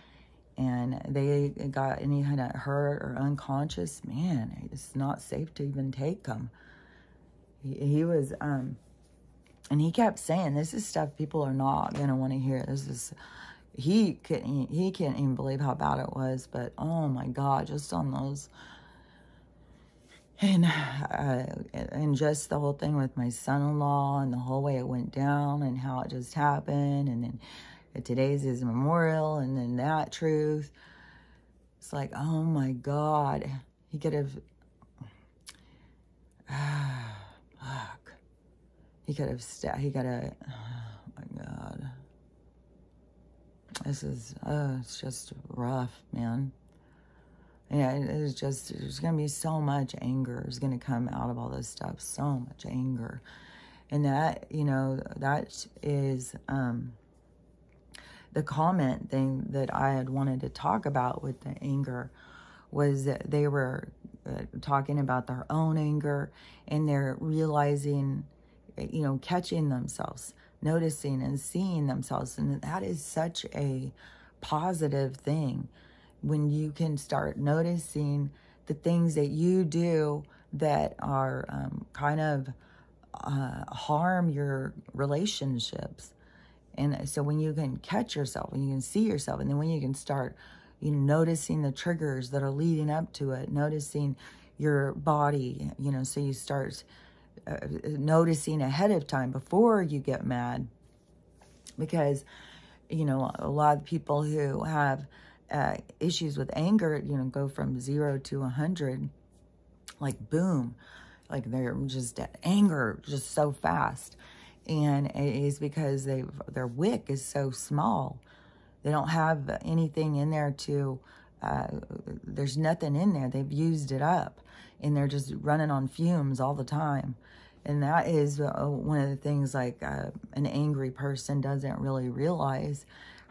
and they got any kind of hurt or unconscious, man, it's not safe to even take them. He, he was, um, and he kept saying, this is stuff people are not going to want to hear. This is, he couldn't, he can't even believe how bad it was, but oh my God, just on those, and, uh, and just the whole thing with my son-in-law and the whole way it went down and how it just happened. And then, today's his memorial and then that truth. It's like, oh my God. He could have, ah, fuck. He could have, he could have, oh my God. This is, uh, it's just rough, man. Yeah, it's just, there's going to be so much anger is going to come out of all this stuff. So much anger. And that, you know, that is, um, the comment thing that I had wanted to talk about with the anger was that they were uh, talking about their own anger and they're realizing, you know, catching themselves, noticing and seeing themselves. And that is such a positive thing when you can start noticing the things that you do that are um, kind of uh, harm your relationships and so when you can catch yourself, and you can see yourself, and then when you can start, you know, noticing the triggers that are leading up to it, noticing your body, you know, so you start uh, noticing ahead of time before you get mad. Because, you know, a lot of people who have uh, issues with anger, you know, go from zero to a hundred, like boom, like they're just anger just so fast and it is because they their wick is so small. They don't have anything in there to. Uh, there's nothing in there. They've used it up, and they're just running on fumes all the time. And that is uh, one of the things like uh, an angry person doesn't really realize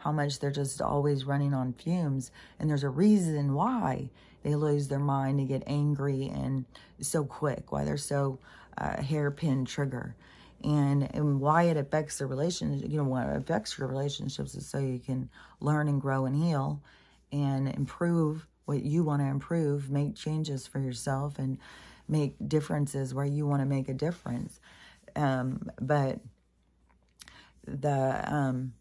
how much they're just always running on fumes. And there's a reason why they lose their mind and get angry and so quick, why they're so uh, hairpin trigger and and why it affects the relationship you know what affects your relationships is so you can learn and grow and heal and improve what you want to improve, make changes for yourself and make differences where you want to make a difference. Um, but the um,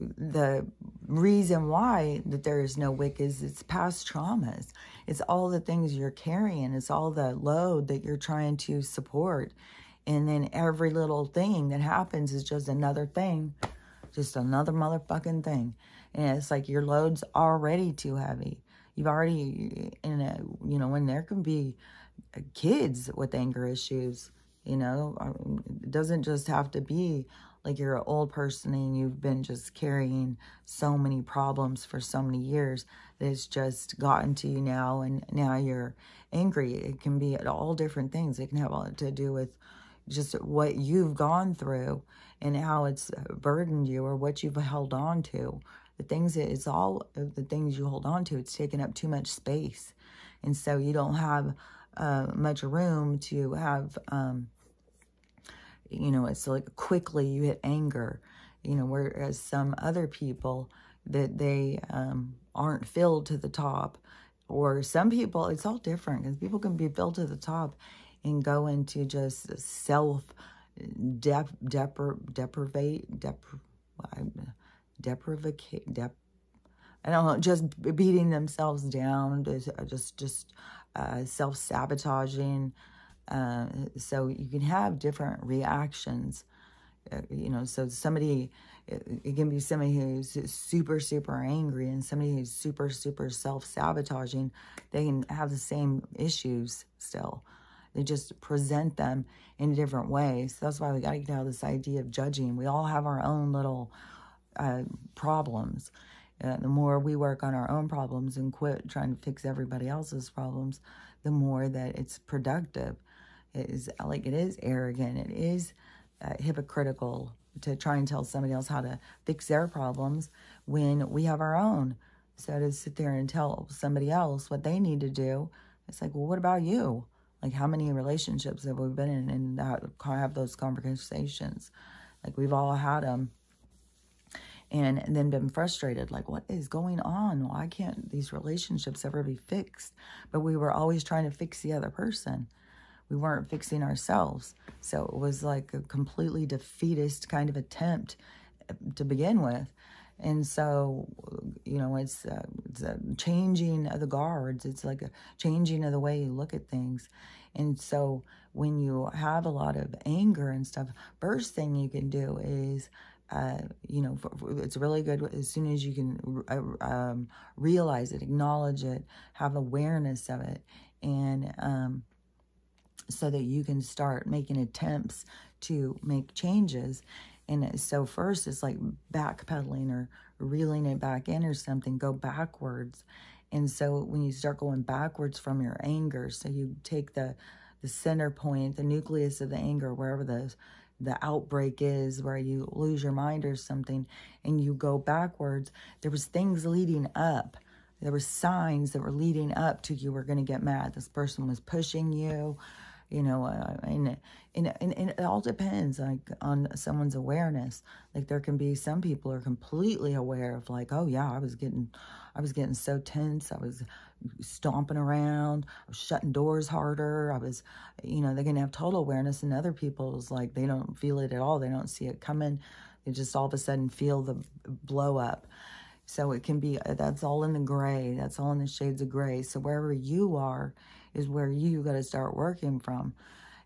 the reason why that there is no wick is it's past traumas. It's all the things you're carrying. It's all the load that you're trying to support. And then every little thing that happens is just another thing, just another motherfucking thing. And it's like your load's already too heavy. You've already, in a, you know, when there can be kids with anger issues, you know, um, it doesn't just have to be like you're an old person and you've been just carrying so many problems for so many years that it's just gotten to you now and now you're angry. It can be at all different things. It can have all to do with just what you've gone through and how it's burdened you or what you've held on to. The things that it's all the things you hold on to, it's taking up too much space. And so you don't have uh, much room to have um, you know, it's like quickly you hit anger, you know, whereas some other people that they um, aren't filled to the top, or some people, it's all different because people can be filled to the top and go into just self dep depre deprivate dep deprivate dep I don't know, just beating themselves down, just just uh, self sabotaging. Uh, so you can have different reactions. Uh, you know, so somebody, it, it, can be somebody who's super, super angry and somebody who's super, super self-sabotaging. They can have the same issues still. They just present them in a different way. So that's why we got to get out of this idea of judging. We all have our own little uh, problems. Uh, the more we work on our own problems and quit trying to fix everybody else's problems, the more that it's productive. It is like it is arrogant. It is uh, hypocritical to try and tell somebody else how to fix their problems when we have our own. So to sit there and tell somebody else what they need to do, it's like, well, what about you? Like, how many relationships have we been in and have those conversations? Like, we've all had them. And, and then been frustrated, like, what is going on? Why can't these relationships ever be fixed? But we were always trying to fix the other person we weren't fixing ourselves. So it was like a completely defeatist kind of attempt uh, to begin with. And so, you know, it's, uh, it's a changing of the guards. It's like a changing of the way you look at things. And so when you have a lot of anger and stuff, first thing you can do is, uh, you know, it's really good as soon as you can uh, um, realize it, acknowledge it, have awareness of it, and um, so that you can start making attempts to make changes. And so first it's like backpedaling or reeling it back in or something, go backwards. And so when you start going backwards from your anger, so you take the the center point, the nucleus of the anger, wherever the the outbreak is, where you lose your mind or something, and you go backwards, there was things leading up. There were signs that were leading up to you were going to get mad. This person was pushing you you know, and, and, and, and it all depends like on someone's awareness. Like there can be some people are completely aware of like, oh yeah, I was getting, I was getting so tense. I was stomping around, I was shutting doors harder. I was, you know, they can have total awareness and other people's like, they don't feel it at all. They don't see it coming. They just all of a sudden feel the blow up. So it can be, that's all in the gray. That's all in the shades of gray. So wherever you are, is where you got to start working from.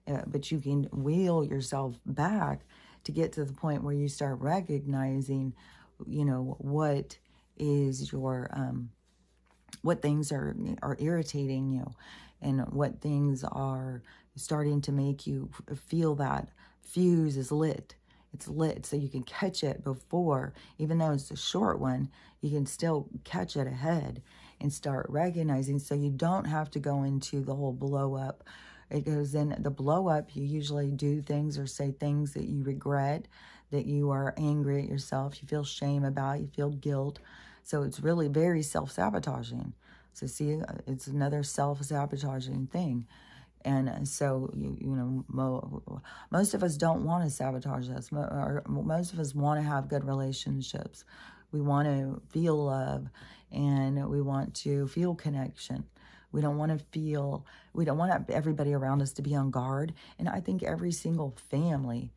Uh, but you can wheel yourself back to get to the point where you start recognizing, you know, what is your, um, what things are, are irritating you and what things are starting to make you feel that fuse is lit. It's lit so you can catch it before, even though it's a short one, you can still catch it ahead and start recognizing so you don't have to go into the whole blow up. It goes in the blow up, you usually do things or say things that you regret, that you are angry at yourself, you feel shame about, you feel guilt. So it's really very self-sabotaging. So see, it's another self-sabotaging thing. And uh, so, you, you know, mo most of us don't want to sabotage us. Most of us want to have good relationships We want to feel love and we want to feel connection. We don't want to feel, we don't want everybody around us to be on guard. And I think every single family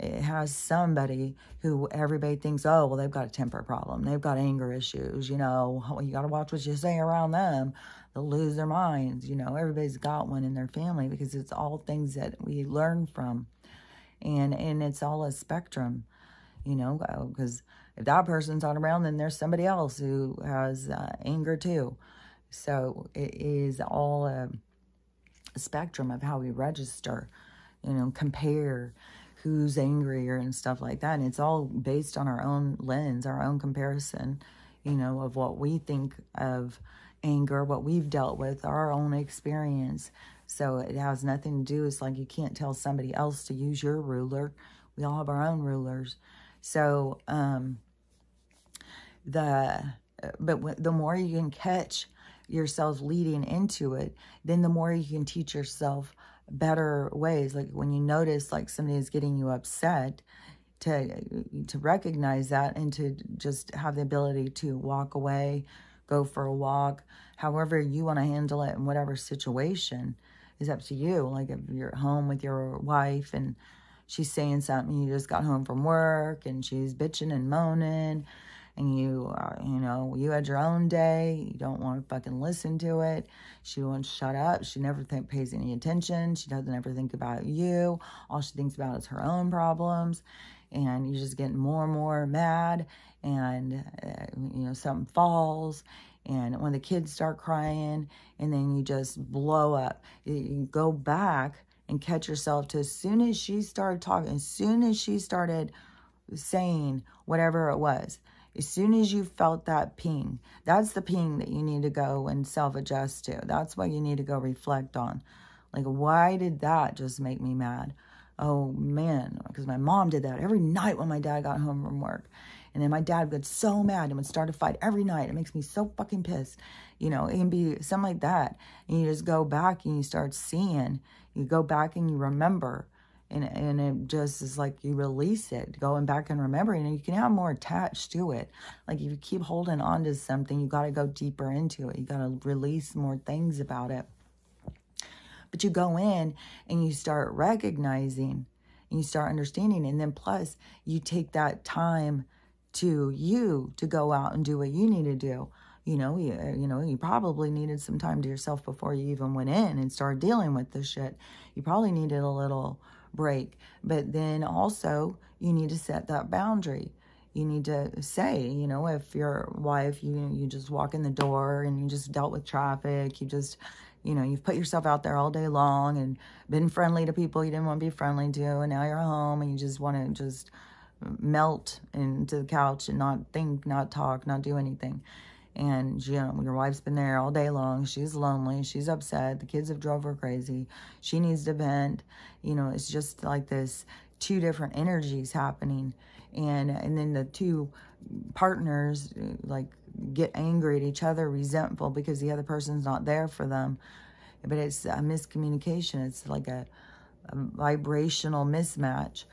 it has somebody who everybody thinks, oh, well, they've got a temper problem. They've got anger issues. You know, you got to watch what you say around them. They'll lose their minds. You know, everybody's got one in their family because it's all things that we learn from. And, and it's all a spectrum, you know, oh, because if that person's not around, then there's somebody else who has uh, anger too. So it is all a, spectrum of how we register, you know, compare who's angrier and stuff like that. And it's all based on our own lens, our own comparison, you know, of what we think of anger, what we've dealt with, our own experience. So it has nothing to do. It's like you can't tell somebody else to use your ruler. We all have our own rulers. So, um, the, but the more you can catch yourself leading into it, then the more you can teach yourself better ways. Like when you notice like somebody is getting you upset, to to recognize that and to just have the ability to walk away, go for a walk, however you want to handle it in whatever situation is up to you. Like if you're at home with your wife and she's saying something, you just got home from work and she's bitching and moaning and you, uh, you know, you had your own day. You don't want to fucking listen to it. She won't shut up. She never think, pays any attention. She doesn't ever think about you. All she thinks about is her own problems. And you're just getting more and more mad. And, uh, you know, something falls. And when the kids start crying, and then you just blow up, you go back and catch yourself to as soon as she started talking, as soon as she started saying whatever it was, as soon as you felt that ping, that's the ping that you need to go and self-adjust to. That's what you need to go reflect on. Like, why did that just make me mad? Oh, man, because my mom did that every night when my dad got home from work. And then my dad would get so mad and would start a fight every night. It makes me so fucking pissed. You know, it can be something like that. And you just go back and you start seeing. You go back and you remember and and it just is like you release it going back and remembering and you can have more attached to it. Like if you keep holding on to something you got to go deeper into it. You got to release more things about it. But you go in and you start recognizing and you start understanding and then plus you take that time to you to go out and do what you need to do. You know you, uh, you know you probably needed some time to yourself before you even went in and started dealing with this shit. You probably needed a little break. But then also, you need to set that boundary. You need to say, you know, if your wife, you you just walk in the door and you just dealt with traffic, you just, you know, you've put yourself out there all day long and been friendly to people you didn't want to be friendly to, and now you're home and you just want to just melt into the couch and not think, not talk, not do anything and your wife's been there all day long. She's lonely. She's upset. The kids have drove her crazy. She needs to vent. You know it's just like this two different energies happening. And and then the two partners like get angry at each other resentful because the other person's not there for them. But it's a miscommunication. It's like a, a vibrational mismatch.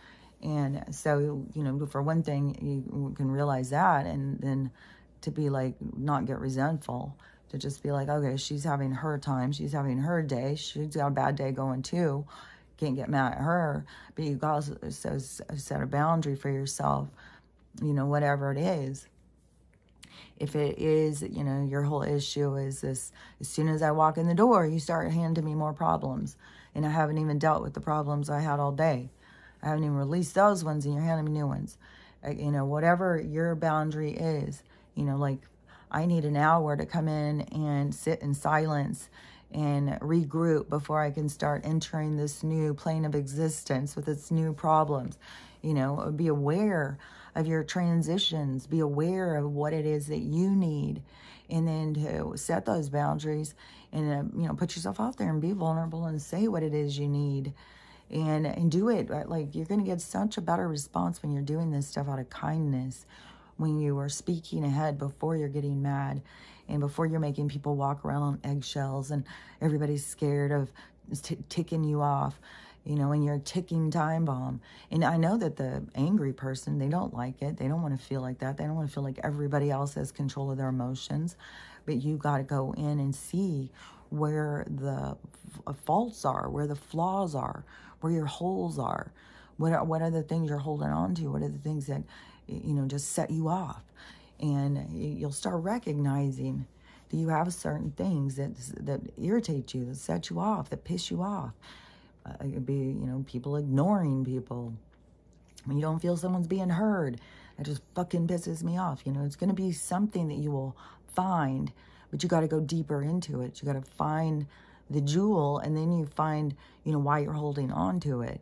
And so you know for one thing you can realize that. And then to be like, not get resentful, to just be like, okay, she's having her time, she's having her day, she's got a bad day going too, can't get mad at her, but you got to set a boundary for yourself, you know, whatever it is. If it is, you know, your whole issue is this, as soon as I walk in the door, you start handing me more problems. And I haven't even dealt with the problems I had all day. I haven't even released those ones and you're handing me new ones. You know, whatever your boundary is, you know, like I need an hour to come in and sit in silence and regroup before I can start entering this new plane of existence with its new problems. You know, be aware of your transitions, be aware of what it is that you need, and then to set those boundaries and, uh, you know, put yourself out there and be vulnerable and say what it is you need and and do it like you're going to get such a better response when you're doing this stuff out of kindness when you are speaking ahead before you're getting mad and before you're making people walk around on eggshells and everybody's scared of ticking you off. you know, and you're a ticking time bomb. And I know that the angry person, they don't like it. They don't want to feel like that. They don't want to feel like everybody else has control of their emotions. But you got to go in and see where the uh, faults are, where the flaws are, where your holes are. What are, what are the things you're holding on to? What are the things that, you know, just set you off? And you'll start recognizing do you have certain things that that irritate you, that set you off, that piss you off? Uh, it could be, you know, people ignoring people. When you don't feel someone's being heard, that just fucking pisses me off. You know, it's going to be something that you will find, but you got to go deeper into it. You got to find the jewel, and then you find, you know, why you're holding on to it.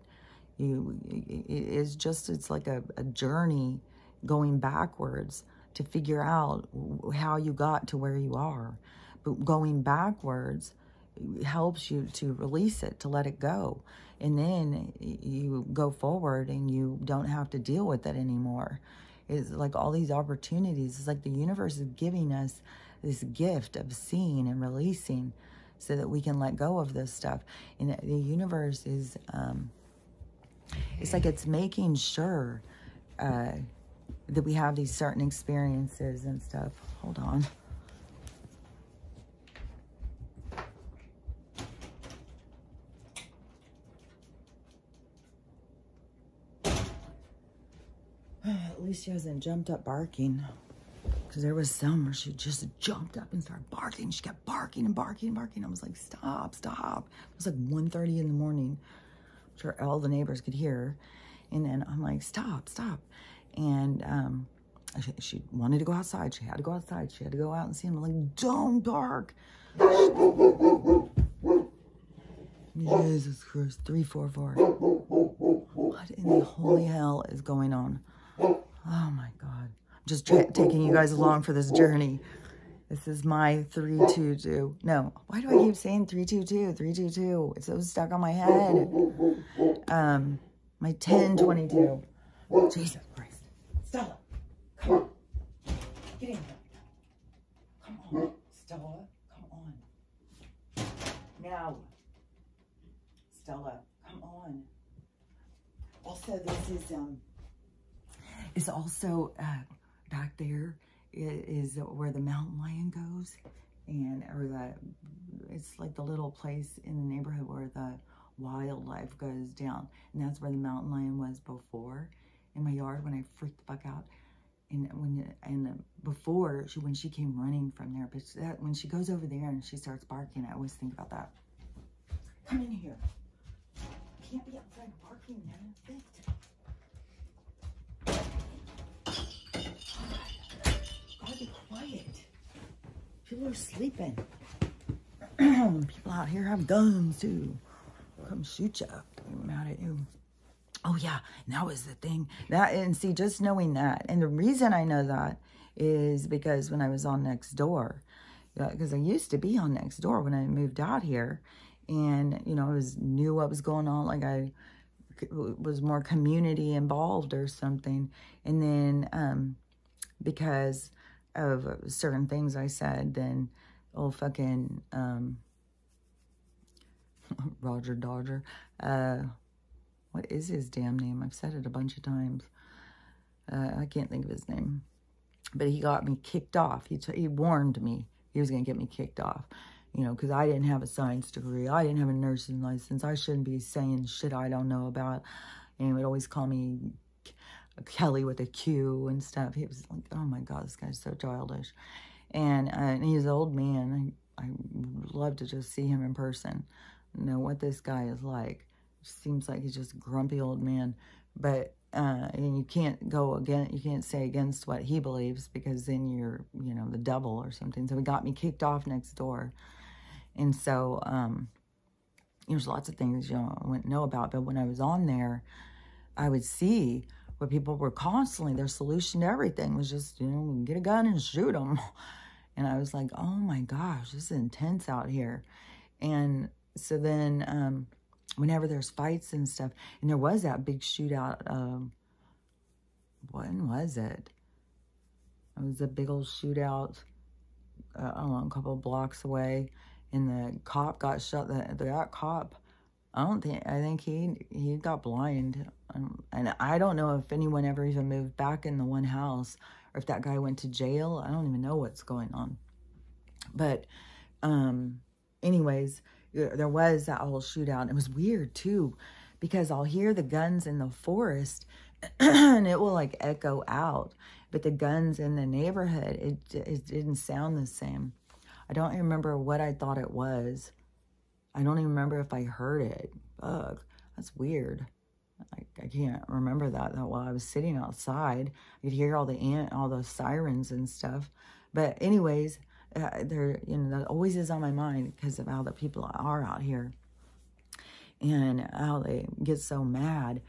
You, it's just, it's like a, a journey going backwards to figure out how you got to where you are. But going backwards helps you to release it, to let it go. And then you go forward and you don't have to deal with it anymore. It's like all these opportunities. It's like the universe is giving us this gift of seeing and releasing so that we can let go of this stuff. And the universe is, um, it's like it's making sure uh, that we have these certain experiences and stuff. Hold on. At least she hasn't jumped up barking. Because there was some where she just jumped up and started barking. She kept barking and barking and barking. I was like, stop, stop. It was like 1.30 in the morning. I'm sure all the neighbors could hear. And then I'm like, stop, stop. And um, she, she, wanted to go outside. She had to go outside. She had to go out and see him. I'm like, don't bark. Jesus Christ. 344. What in the holy hell is going on? Oh my God. I'm just taking you guys along for this journey. This is my 322. No, why do I keep saying 322? 322. It's so stuck on my head. Um, my 1022. Jesus. Stella, come on. Get in here. Come on. Stella, come on. Now. Stella, come on. Also, this is, um, is also, uh, back there is where the mountain lion goes. And, or the, it's like the little place in the neighborhood where the wildlife goes down. And that's where the mountain lion was before in my yard when I freaked the fuck out. And when and before she when she came running from there, but that when she goes over there and she starts barking, I always think about that. Come in here. can't be outside barking, man. Gotta be quiet. People are sleeping. People out here have guns too. Come shoot you. I'm mad at you. Oh yeah, that was the thing. That and see, just knowing that, and the reason I know that is because when I was on Nextdoor, because I used to be on Nextdoor when I moved out here, and you know I was knew what was going on, like I was more community involved or something, and then um, because of certain things I said, then oh fucking um, Roger Dodger. Uh, what is his damn name? I've said it a bunch of times. Uh, I can't think of his name. But he got me kicked off. He, he warned me he was going to get me kicked off. You know, because I didn't have a science degree. I didn't have a nursing license. I shouldn't be saying shit I don't know about. And he would always call me Kelly with a Q and stuff. He was like, oh my God, this guy's so childish. And, uh, and he's an old man. I, I love to just see him in person, know what this guy is like seems like he's just grumpy old man. But uh, and you can't go again. You can't say against what he believes because then you're, you know, the devil or something. So he got me kicked off Nextdoor, and so um, there's lots of things you wouldn't know about. But when I was on there, I would see what people were constantly their solution to everything was just you know get a gun and shoot them, and I was like, oh my gosh, this is intense out here, and so then. Um, whenever there's fights and stuff, and there was that big shootout, um, when was it? It was a big old shootout, uh, I don't know, a couple blocks away, and the cop got shot, the, that cop I don't think, I think he, he got blind. Um, and I don't know if anyone ever even moved back in the one house or if that guy went to jail. I don't even know what's going on. But, um, anyways, there was that whole shootout. It was weird too, because I'll hear the guns in the forest and it will like echo out. But the guns in the neighborhood, it, it didn't sound the same. I don't remember what I thought it was. I don't even remember if I heard it. Ugh, that's weird. I, I can't remember that, that while I was sitting outside. I could hear all the ant, all the sirens and stuff. But anyways, uh, there, you know, that always is on my mind because of how the people are out here and how they get so mad.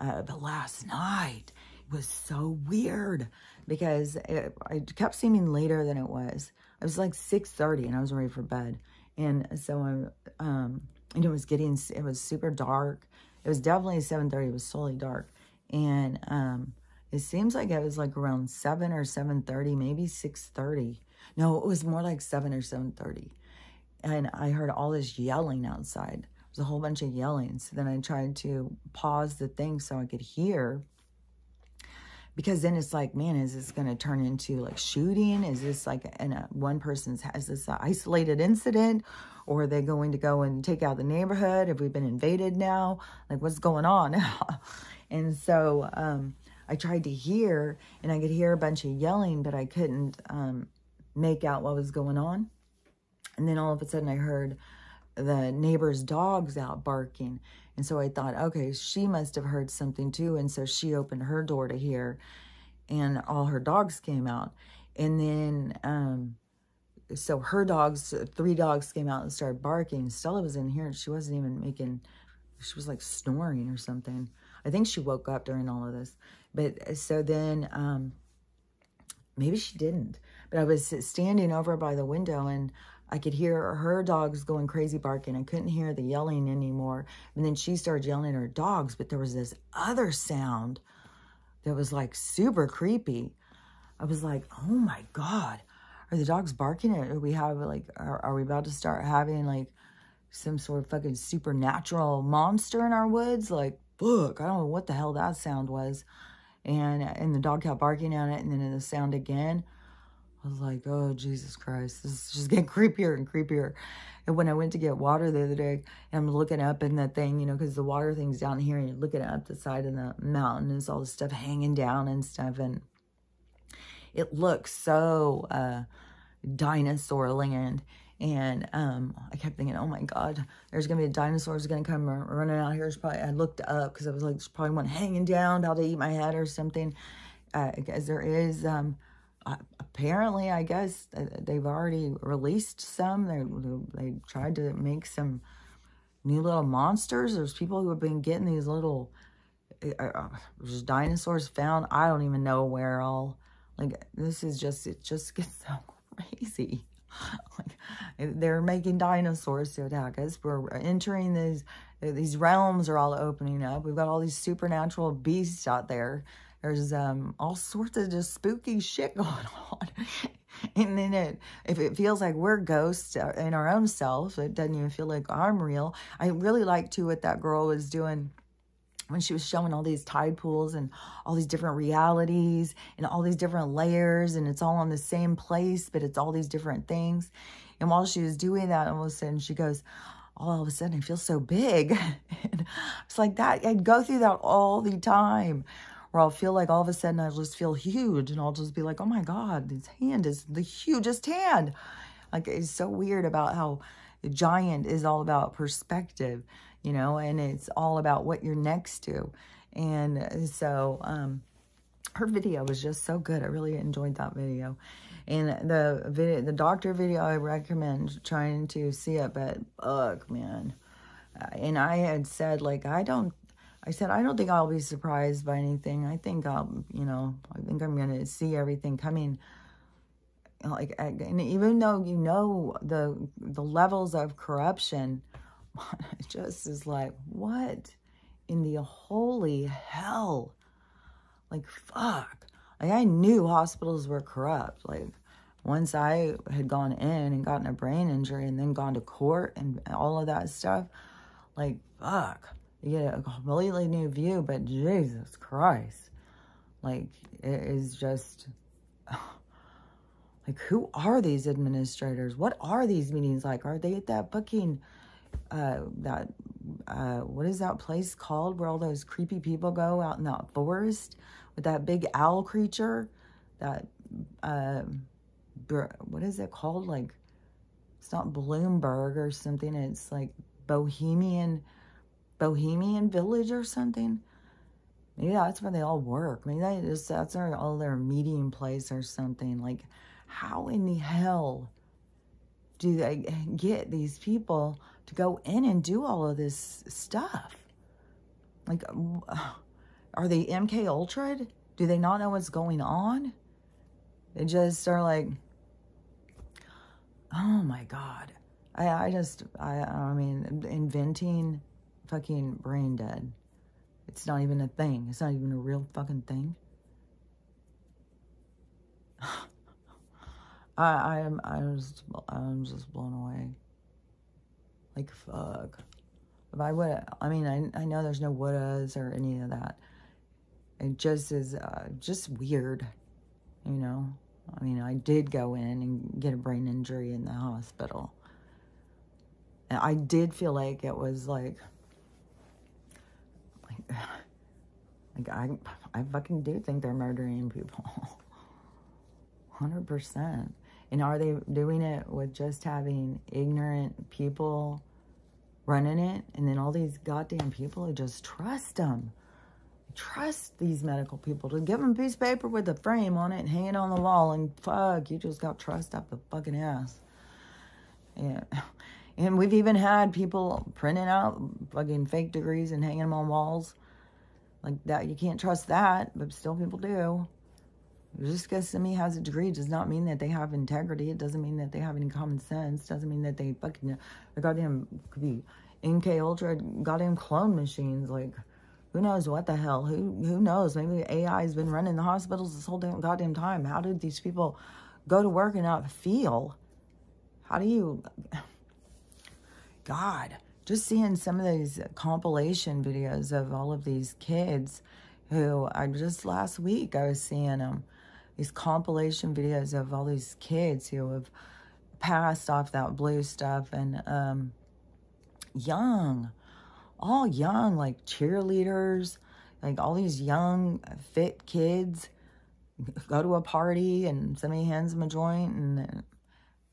Uh, but last night was so weird because it, it kept seeming later than it was. It was like 6.30 and I was ready for bed. And so I, um, and it was getting, it was super dark. It was definitely 7.30. It was solely dark. And um, it seems like it was like around 7 or 7.30, maybe 6.30. No, it was more like 7 or 7.30. And I heard all this yelling outside. There was a whole bunch of yelling. So then I tried to pause the thing so I could hear because then it's like, man, is this going to turn into like shooting? Is this like a, one person's has this isolated incident, or are they going to go and take out the neighborhood? Have we been invaded now? Like, what's going on? and so um, I tried to hear, and I could hear a bunch of yelling, but I couldn't um, make out what was going on. And then all of a sudden, I heard the neighbor's dogs out barking. And so I thought, okay, she must have heard something too. And so she opened her door to hear, and all her dogs came out. And then, um, so her dogs, three dogs came out and started barking. Stella was in here and she wasn't even making, she was like snoring or something. I think she woke up during all of this. But so then, um, maybe she didn't. But I was standing over by the window and I could hear her dogs going crazy barking. I couldn't hear the yelling anymore. And then she started yelling at her dogs, but there was this other sound that was like super creepy. I was like, oh my God, are the dogs barking? Or we have like, are, are we about to start having like some sort of fucking supernatural monster in our woods? Like, fuck, I don't know what the hell that sound was. And, and the dog kept barking at it and then the sound again. I was like, oh, Jesus Christ, this is just getting creepier and creepier. And when I went to get water the other day, I'm looking up in that thing, you know, because the water thing's down here, and you're looking up the side of the mountain, and all this stuff hanging down and stuff. And it looks so uh, dinosaur land. And um, I kept thinking, oh my God, there's going to be a dinosaur's going to come running out here. It's probably, I looked up because I was like, there's probably one hanging down, about to eat my head or something. Uh, because there is, um, apparently, I guess they've already released some. They they tried to make some new little monsters. There's people who have been getting these little uh, uh just dinosaurs found. I don't even know where all. Like this is just it just gets so crazy. like they're making dinosaurs to attack us. We're entering these these realms are all opening up. We've got all these supernatural beasts out there there's um, all sorts of just spooky shit going on. and then it, if it feels like we're ghosts uh, in our own self, it doesn't even feel like I'm real. I really like too what that girl was doing when she was showing all these tide pools and all these different realities and all these different layers and it's all in the same place, but it's all these different things. And while she was doing that, all of a sudden she goes, all of a sudden I feel so big. it's like that. I'd go through that all the time or I'll feel like all of a sudden I'll just feel huge and I'll just be like, oh my God, this hand is the hugest hand. Like it's so weird about how giant is all about perspective, you know, and it's all about what you're next to. And so um, her video was just so good. I really enjoyed that video. And the video, the doctor video, I recommend trying to see it, but ugh, man. Uh, and I had said, like, I don't I said, I don't think I'll be surprised by anything. I think I'll, you know, I think I'm going to see everything coming. Like, and even though you know the the levels of corruption, it just is like, what in the holy hell? Like, fuck. Like, I knew hospitals were corrupt. Like, once I had gone in and gotten a brain injury and then gone to court and all of that stuff, Like, fuck. You get a completely new view, but Jesus Christ. Like, it is just... Like, who are these administrators? What are these meetings like? Are they at that booking, uh, that, uh, what is that place called where all those creepy people go out in that forest with that big owl creature? That, uh, what is it called? Like, it's not Bloomberg or something. It's like Bohemian, Bohemian Village or something. Maybe that's where they all work. Maybe that is, that's all their meeting place or something. Like, how in the hell do they get these people to go in and do all of this stuff? Like, are they MK Ultra? Do they not know what's going on? They just are like, oh my God. I, I just, I, I mean, inventing fucking brain dead. It's not even a thing. It's not even a real fucking thing. I, I am, I was, I'm just blown away. Like, fuck. If I would, I mean, I, I know there's no wouldas or any of that. It just is, uh, just weird, you know? I mean, I did go in and get a brain injury in the hospital. And I did feel like it was like, like, I, I fucking do think they're murdering people. 100%. And are they doing it with just having ignorant people running it? And then all these goddamn people who just trust them. Trust these medical people to give them a piece of paper with a frame on it and hang it on the wall and fuck, you just got trust up the fucking ass. Yeah. And we've even had people printing out fucking fake degrees and hanging them on walls. Like that, you can't trust that, but still people do. Just because somebody has a degree does not mean that they have integrity. It doesn't mean that they have any common sense. Doesn't mean that they fucking, goddamn, could be MK Ultra, goddamn clone machines. Like, who knows what the hell? Who who knows? Maybe AI has been running the hospitals this whole damn goddamn time. How did these people go to work and not feel? How do you... God, just seeing some of these compilation videos of all of these kids who I just last week I was seeing them these compilation videos of all these kids who have passed off that blue stuff and um, young, all young, like cheerleaders, like all these young, fit kids go to a party and somebody hands them a joint and,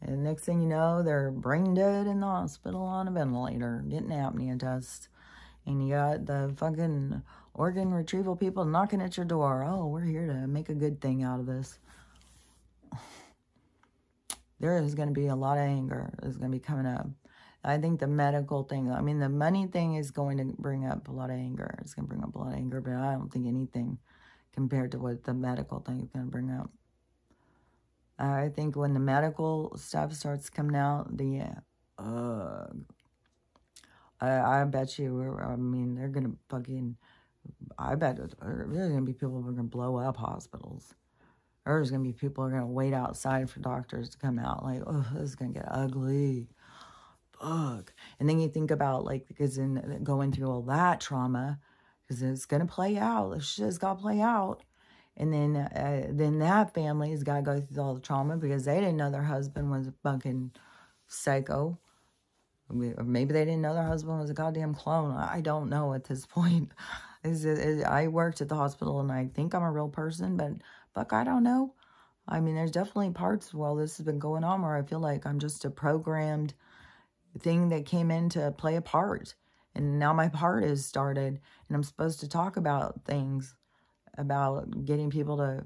and next thing you know, they're brain dead in the hospital on a ventilator, getting apnea tests. And you got the fucking organ retrieval people knocking at your door. Oh, we're here to make a good thing out of this. There is going to be a lot of anger is going to be coming up. I think the medical thing, I mean, the money thing is going to bring up a lot of anger. It's going to bring up a lot of anger, but I don't think anything compared to what the medical thing is going to bring up. I think when the medical stuff starts coming out, the, uh, I, I bet you, I mean, they're to fucking I bet there's to be people who are to blow up hospitals. There's to be people who are to wait outside for doctors to come out. Like, oh, this is to get ugly. Fuck. And then you think about, like, because in going through all that trauma, because it's to play out. This shit's got to play out. And then, uh, then that family has got to go through all the trauma because they didn't know their husband was a fucking psycho. Or maybe they didn't know their husband was a goddamn clone. I don't know at this point. I worked at the hospital and I think I'm a real person, but fuck, I don't know. I mean, there's definitely parts while this has been going on where I feel like I'm just a programmed thing that came in to play a part. And now my part is started and I'm supposed to talk about things, about getting people to,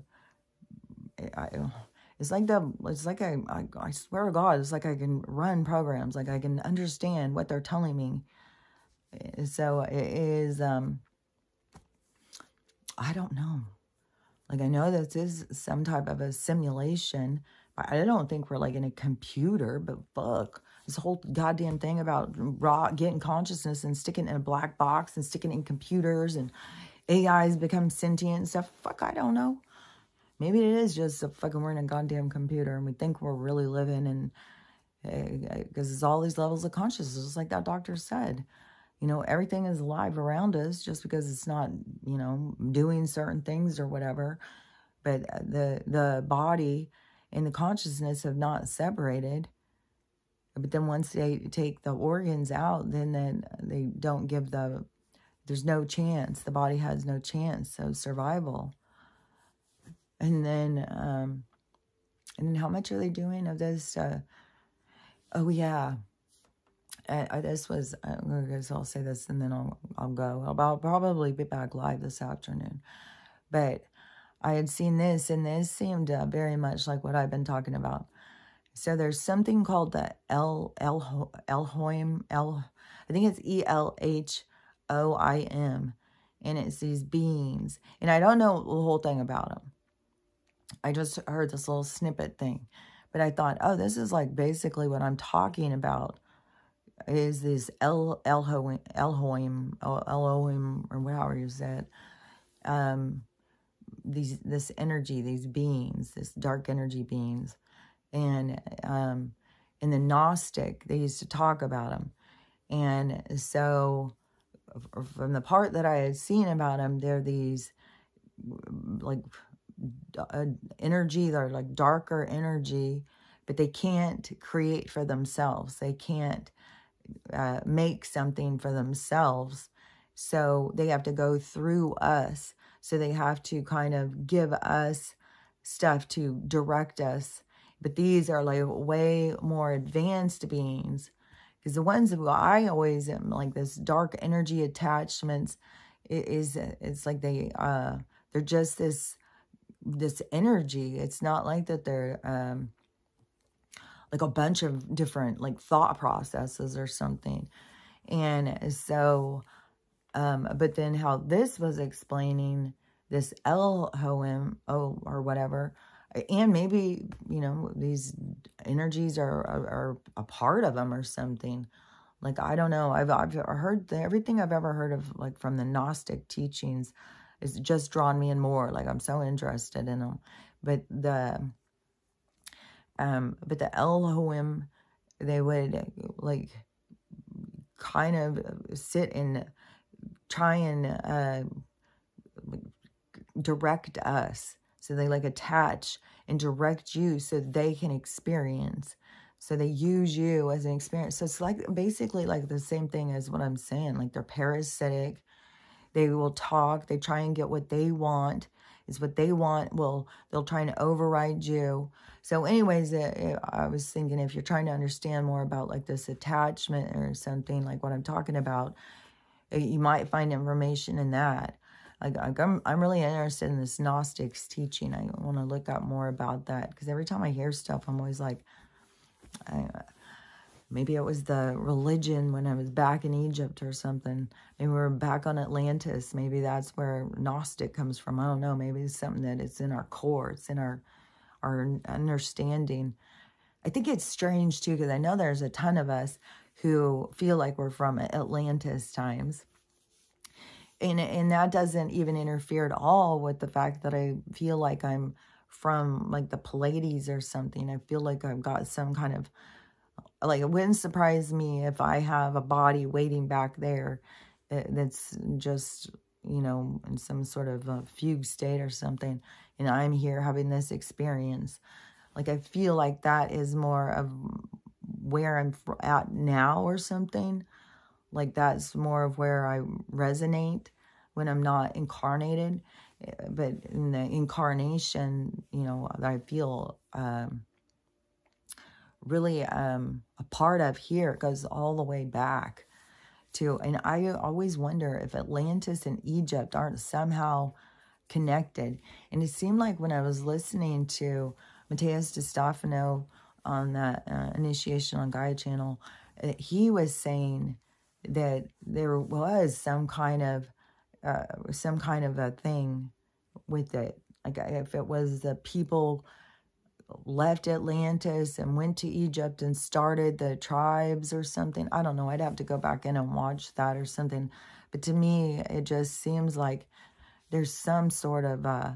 I, it's like the, it's like I, I, I swear to God, it's like I can run programs, like I can understand what they're telling me. So it is, um, I don't know. Like, I know this is some type of a simulation. But I don't think we're like in a computer, but fuck. This whole goddamn thing about raw getting consciousness and sticking in a black box and sticking in computers and AIs become sentient and stuff. Fuck, I don't know. Maybe it is just a fucking we're in a goddamn computer and we think we're really living and because uh, it's all these levels of consciousness, just like that doctor said. you know, everything is alive around us just because it's not, you know, doing certain things or whatever. But the the body and the consciousness have not separated. But then once they take the organs out, then then they don't give the there's no chance. The body has no chance of survival. And then um and then how much are they doing of this uh oh yeah I, this was, I guess I'll say this and then I'll, I'll go. I'll, I'll probably be back live this afternoon. But I had seen this, and this seemed uh, very much like what I've been talking about. So there's something called the El El Elhoim El. I think it's E L H O I M, and it's these beings. And I don't know the whole thing about them. I just heard this little snippet thing, but I thought, oh, this is like basically what I'm talking about is this El Elhoim Elohim or however you said um these this energy these beings this dark energy beings and um in the Gnostic they used to talk about them and so from the part that I had seen about them they're these like uh, energy they're like darker energy but they can't create for themselves they can't uh, make something for themselves. So they have to go through us. So they have to kind of give us stuff to direct us. But these are like way more advanced beings. Because the ones who I always am like this dark energy attachments is it's like they uh they're just this this energy. It's not like that they're um like a bunch of different like thought processes or something. And so, um, but then how this was explaining this Elohim, oh, or whatever, and maybe, you know, these energies are, are, are a part of them or something. Like, I don't know. I've, I've heard the, everything I've ever heard of, like, from the Gnostic teachings is just drawn me in more. Like, I'm so interested in them. But the, um, but the Elohim, they would like kind of sit and try and uh, direct us. So they like attach and direct you so they can experience. So they use you as an experience. So it's like basically like the same thing as what I'm saying. Like they're parasitic. They will talk. They try and get what they want is what they want. Well, they'll try and override you. So anyways, uh, I was thinking if you're trying to understand more about like this attachment or something like what I'm talking about, uh, you might find information in that. Like I'm, I'm really interested in this Gnostics teaching. I want to look up more about that because every time I hear stuff, I'm always like, I, Maybe it was the religion when I was back in Egypt or something. Maybe we are back on Atlantis. Maybe that's where Gnostic comes from. I don't know. Maybe it's something that it's in our core. It's in our our understanding. I think it's strange too because I know there's a ton of us who feel like we're from Atlantis times. And, and that doesn't even interfere at all with the fact that I feel like I'm from like the Pleiades or something. I feel like I've got some kind of like it wouldn't surprise me if I have a body waiting back there that's just, you know, in some sort of a fugue state or something. And I'm here having this experience. Like I feel like that is more of where I'm at now or something. Like that's more of where I resonate when I'm not incarnated. Eh, but in the incarnation, you know, I feel um, really um, a part of here. It goes all the way back to, and I always wonder if Atlantis and Egypt aren't somehow connected. And it seemed like when I was listening to Matias De Stefano on that uh, Initiation on Gaia channel, uh, he was saying that there was some kind of uh, some kind of a thing with it. Like if it was the people left Atlantis and went to Egypt and started the tribes or something. I don't know. I'd have to go back in and watch that or something. But to me, it just seems like there's some sort of uh,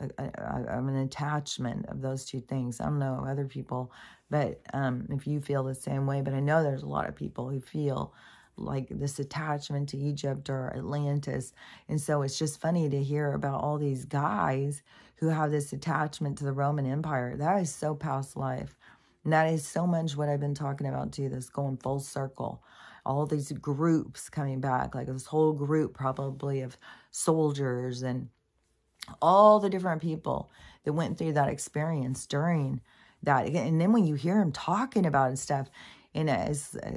a, a, a, an attachment of those two things. I don't know other people, but um, if you feel the same way, but I know there's a lot of people who feel like this attachment to Egypt or Atlantis. And so it's just funny to hear about all these guys who have this attachment to the Roman Empire. That is so past life. And that is so much what I've been talking about too, this going full circle. All these groups coming back, like this whole group probably of soldiers and all the different people that went through that experience during that. And then when you hear him talking about it stuff, and it's, uh,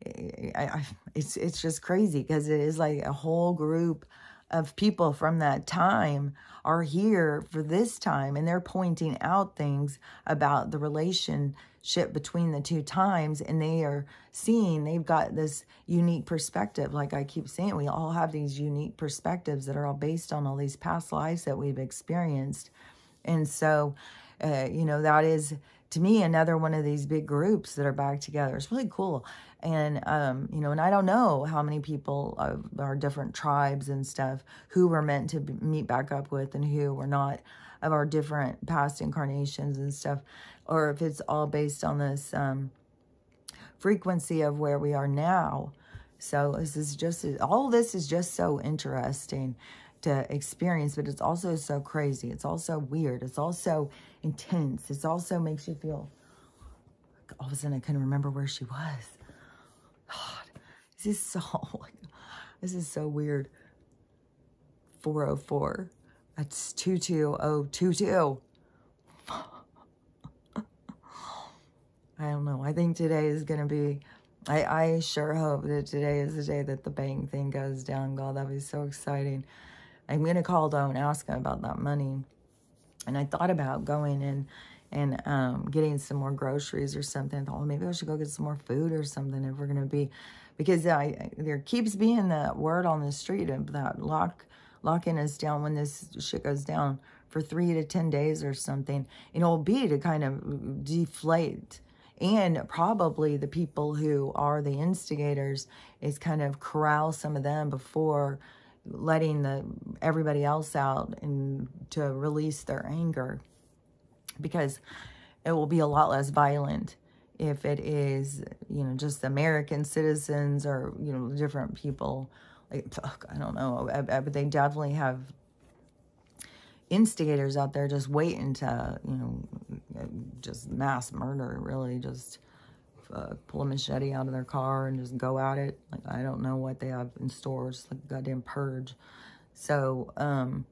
It's, it's just crazy because it is like a whole group of people from that time are here for this time and they're pointing out things about the relationship between the two times and they are seeing they've got this unique perspective. Like i keep saying we all have these unique perspectives that are all based on all these past lives that we've experienced. And so uh, you know that is to me another one of these big groups that are back together. It's really cool and um, you know and i don't know how many people of our different tribes and stuff who we're meant to meet back up with and who we're not of our different past incarnations and stuff or if it's all based on this um, frequency of where we are now. So this is just all this is just so interesting to experience but it's also so crazy. It's also weird. It's also intense. It also makes you feel all of a sudden i couldn't remember where she was God, this is so, oh this is so weird. 404. That's 22022. I don't know. I think today is going to be, I, I sure hope that today is the day that the bank thing goes down. God, that'd be so exciting. I'm going to call though and ask him about that money. And I thought about going and and um, getting some more groceries or something. I thought, well, maybe I should go get some more food or something if we're going to be, because I, there keeps being the word on the street about lock, locking us down when this shit goes down for three to 10 days or something. And it'll be to kind of deflate and probably the people who are the instigators is kind of corral some of them before letting the everybody else out and to release their anger because it will be a lot less violent if it is, you know, just American citizens or, you know, different people. Like, fuck, I don't know, but they definitely have instigators out there just waiting to, you know, just mass murder, really, just uh, pull a machete out of their car and just go at it. Like, I don't know what they have in stores, like goddamn purge. So, um,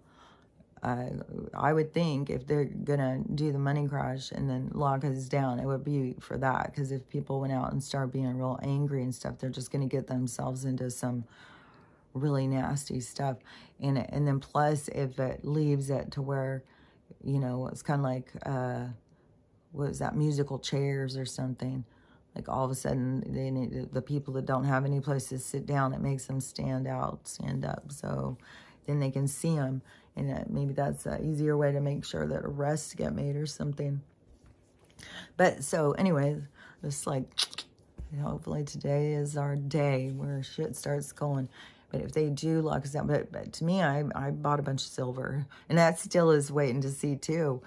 I, I would think if they're to do the money crash and then lock us down, it would be for that. Because if people went out and start being real angry and stuff, they're just to get themselves into some really nasty stuff. And, and then plus, if it leaves it to where, you know, it's kind of like, uh, what was that, musical chairs or something. Like all of a sudden, they need the people that don't have any place to sit down, it makes them stand out, stand up. So then they can see them and uh, maybe that's an easier way to make sure that arrests get made or something. But so anyway, just like, hopefully today is our day where shit starts going. But if they do lock us down, but, but to me, I, I bought a bunch of silver. And that still is waiting to see too.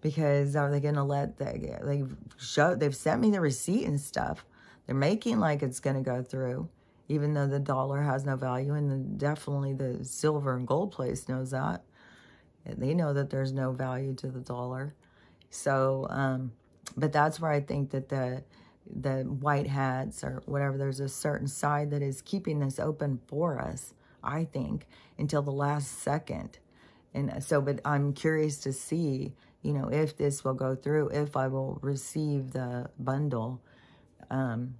Because are they going to let, the, they've, show, they've sent me the receipt and stuff. They're making like it's going to go through even though the dollar has no value and the, definitely the silver and gold place knows that. They know that there's no value to the dollar. So, um, but that's where I think that the the white hats or whatever, there's a certain side that is keeping this open for us, I think, until the last second. And so, but I'm curious to see, you know, if this will go through, if I will receive the bundle. Um,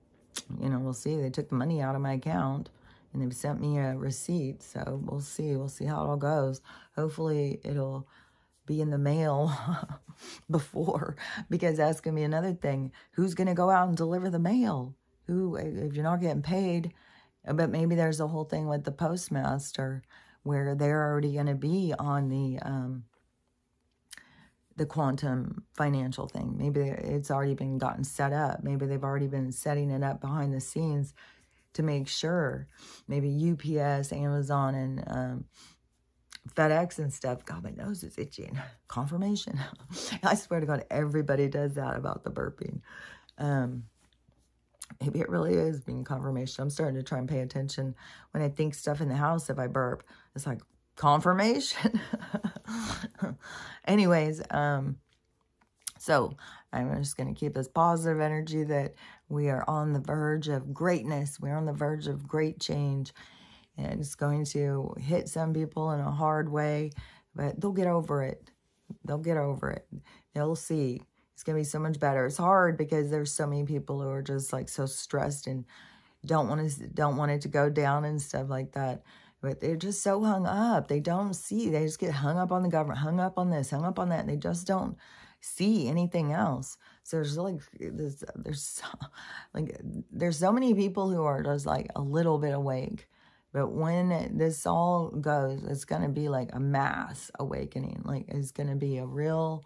you know, we'll see. They took the money out of my account and they've sent me a receipt. So we'll see. We'll see how it all goes. Hopefully it'll be in the mail before because that's going to be another thing. Who's going to go out and deliver the mail? Who, if you're not getting paid, but maybe there's a whole thing with the postmaster where they're already going to be on the, um, the quantum financial thing. Maybe it's already been gotten set up. Maybe they've already been setting it up behind the scenes to make sure. Maybe UPS, Amazon, and um, FedEx and stuff. God, my nose is itching. Confirmation. I swear to God, everybody does that about the burping. Um, maybe it really is being confirmation. I'm starting to try and pay attention when I think stuff in the house. If I burp, it's like confirmation. Anyways, um, so I'm just going to keep this positive energy that we are on the verge of greatness. We're on the verge of great change. And it's going to hit some people in a hard way, but they'll get over it. They'll get over it. They'll see. It's going to be so much better. It's hard because there's so many people who are just like so stressed and don't want to don't want it to go down and stuff like that. But they're just so hung up. They don't see. They just get hung up on the government, hung up on this, hung up on that. And they just don't see anything else. So there's like there's there's like there's so many people who are just like a little bit awake. But when this all goes, it's gonna be like a mass awakening. Like it's gonna be a real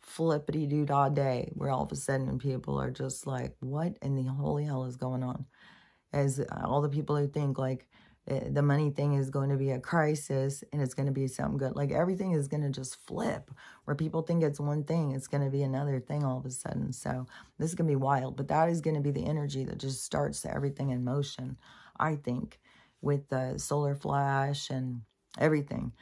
flippity doo dah day where all of a sudden people are just like, what in the holy hell is going on? As all the people who think like Eh, the money thing is going to be a crisis and it's going to be something good. Like everything is going to just flip where people think it's one thing, it's going to be another thing all of a sudden. So this is going to be wild, but that is going to be the energy that just starts everything in motion, I think, with the solar flash and everything.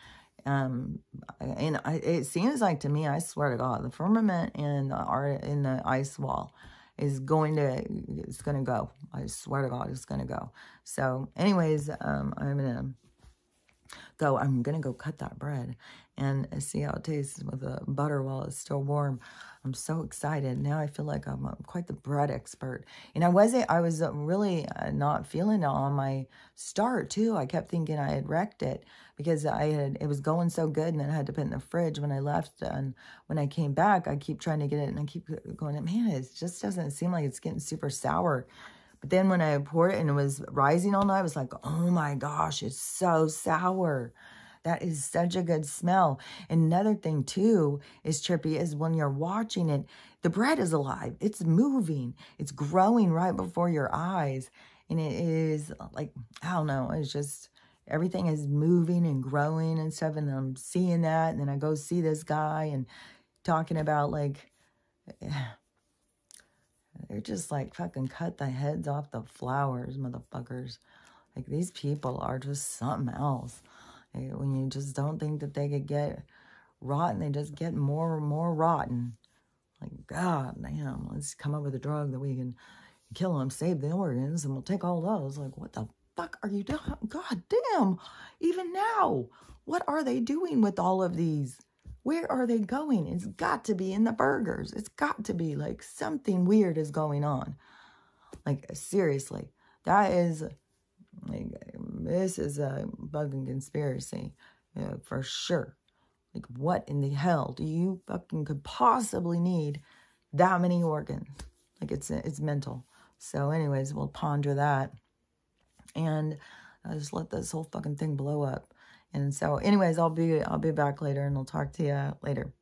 Um, and I, it seems like to me, I swear to God, the firmament and the art in the ice wall is going to, it's going to go. I swear to God, it's going to go. So anyways, um, I'm going to go, I'm going to go cut that bread and see how it tastes with the butter while it's still warm. I'm so excited. Now I feel like I'm quite the bread expert. And I wasn't, I was really uh, not feeling on my start too. I kept thinking I had wrecked it because I had, it was going so good and then I had to put in the fridge when I left. And when I came back, I keep trying to get it and I keep going, man, it just doesn't seem like it's getting super sour. But then when I poured it and it was rising all night, I was like, oh my gosh, it's so sour. That is such a good smell. Another thing too is trippy is when you're watching it, the bread is alive. It's moving. It's growing right before your eyes. And it is like, I don't know, it's just everything is moving and growing and stuff. And I'm seeing that. And then I go see this guy and talking about like, they're just like fucking cut the heads off the flowers, motherfuckers. Like these people are just something else. Eh, when you just don't think that they could get rotten, they just get more and more rotten. Like, God damn, let's come up with a drug that we can kill them, save the organs, and we'll take all those. Like, what the fuck are you doing? God damn, even now, what are they doing with all of these? Where are they going? It's got to be in the burgers. It's got to be like something weird is going on. Like, seriously, that is like, this is a bugging conspiracy for sure. Like, what in the hell do you fucking could possibly need that many organs? Like, it's it's mental. So, anyways, we'll ponder that, and I'll just let this whole fucking thing blow up. And so, anyways, I'll be I'll be back later, and I'll talk to you later.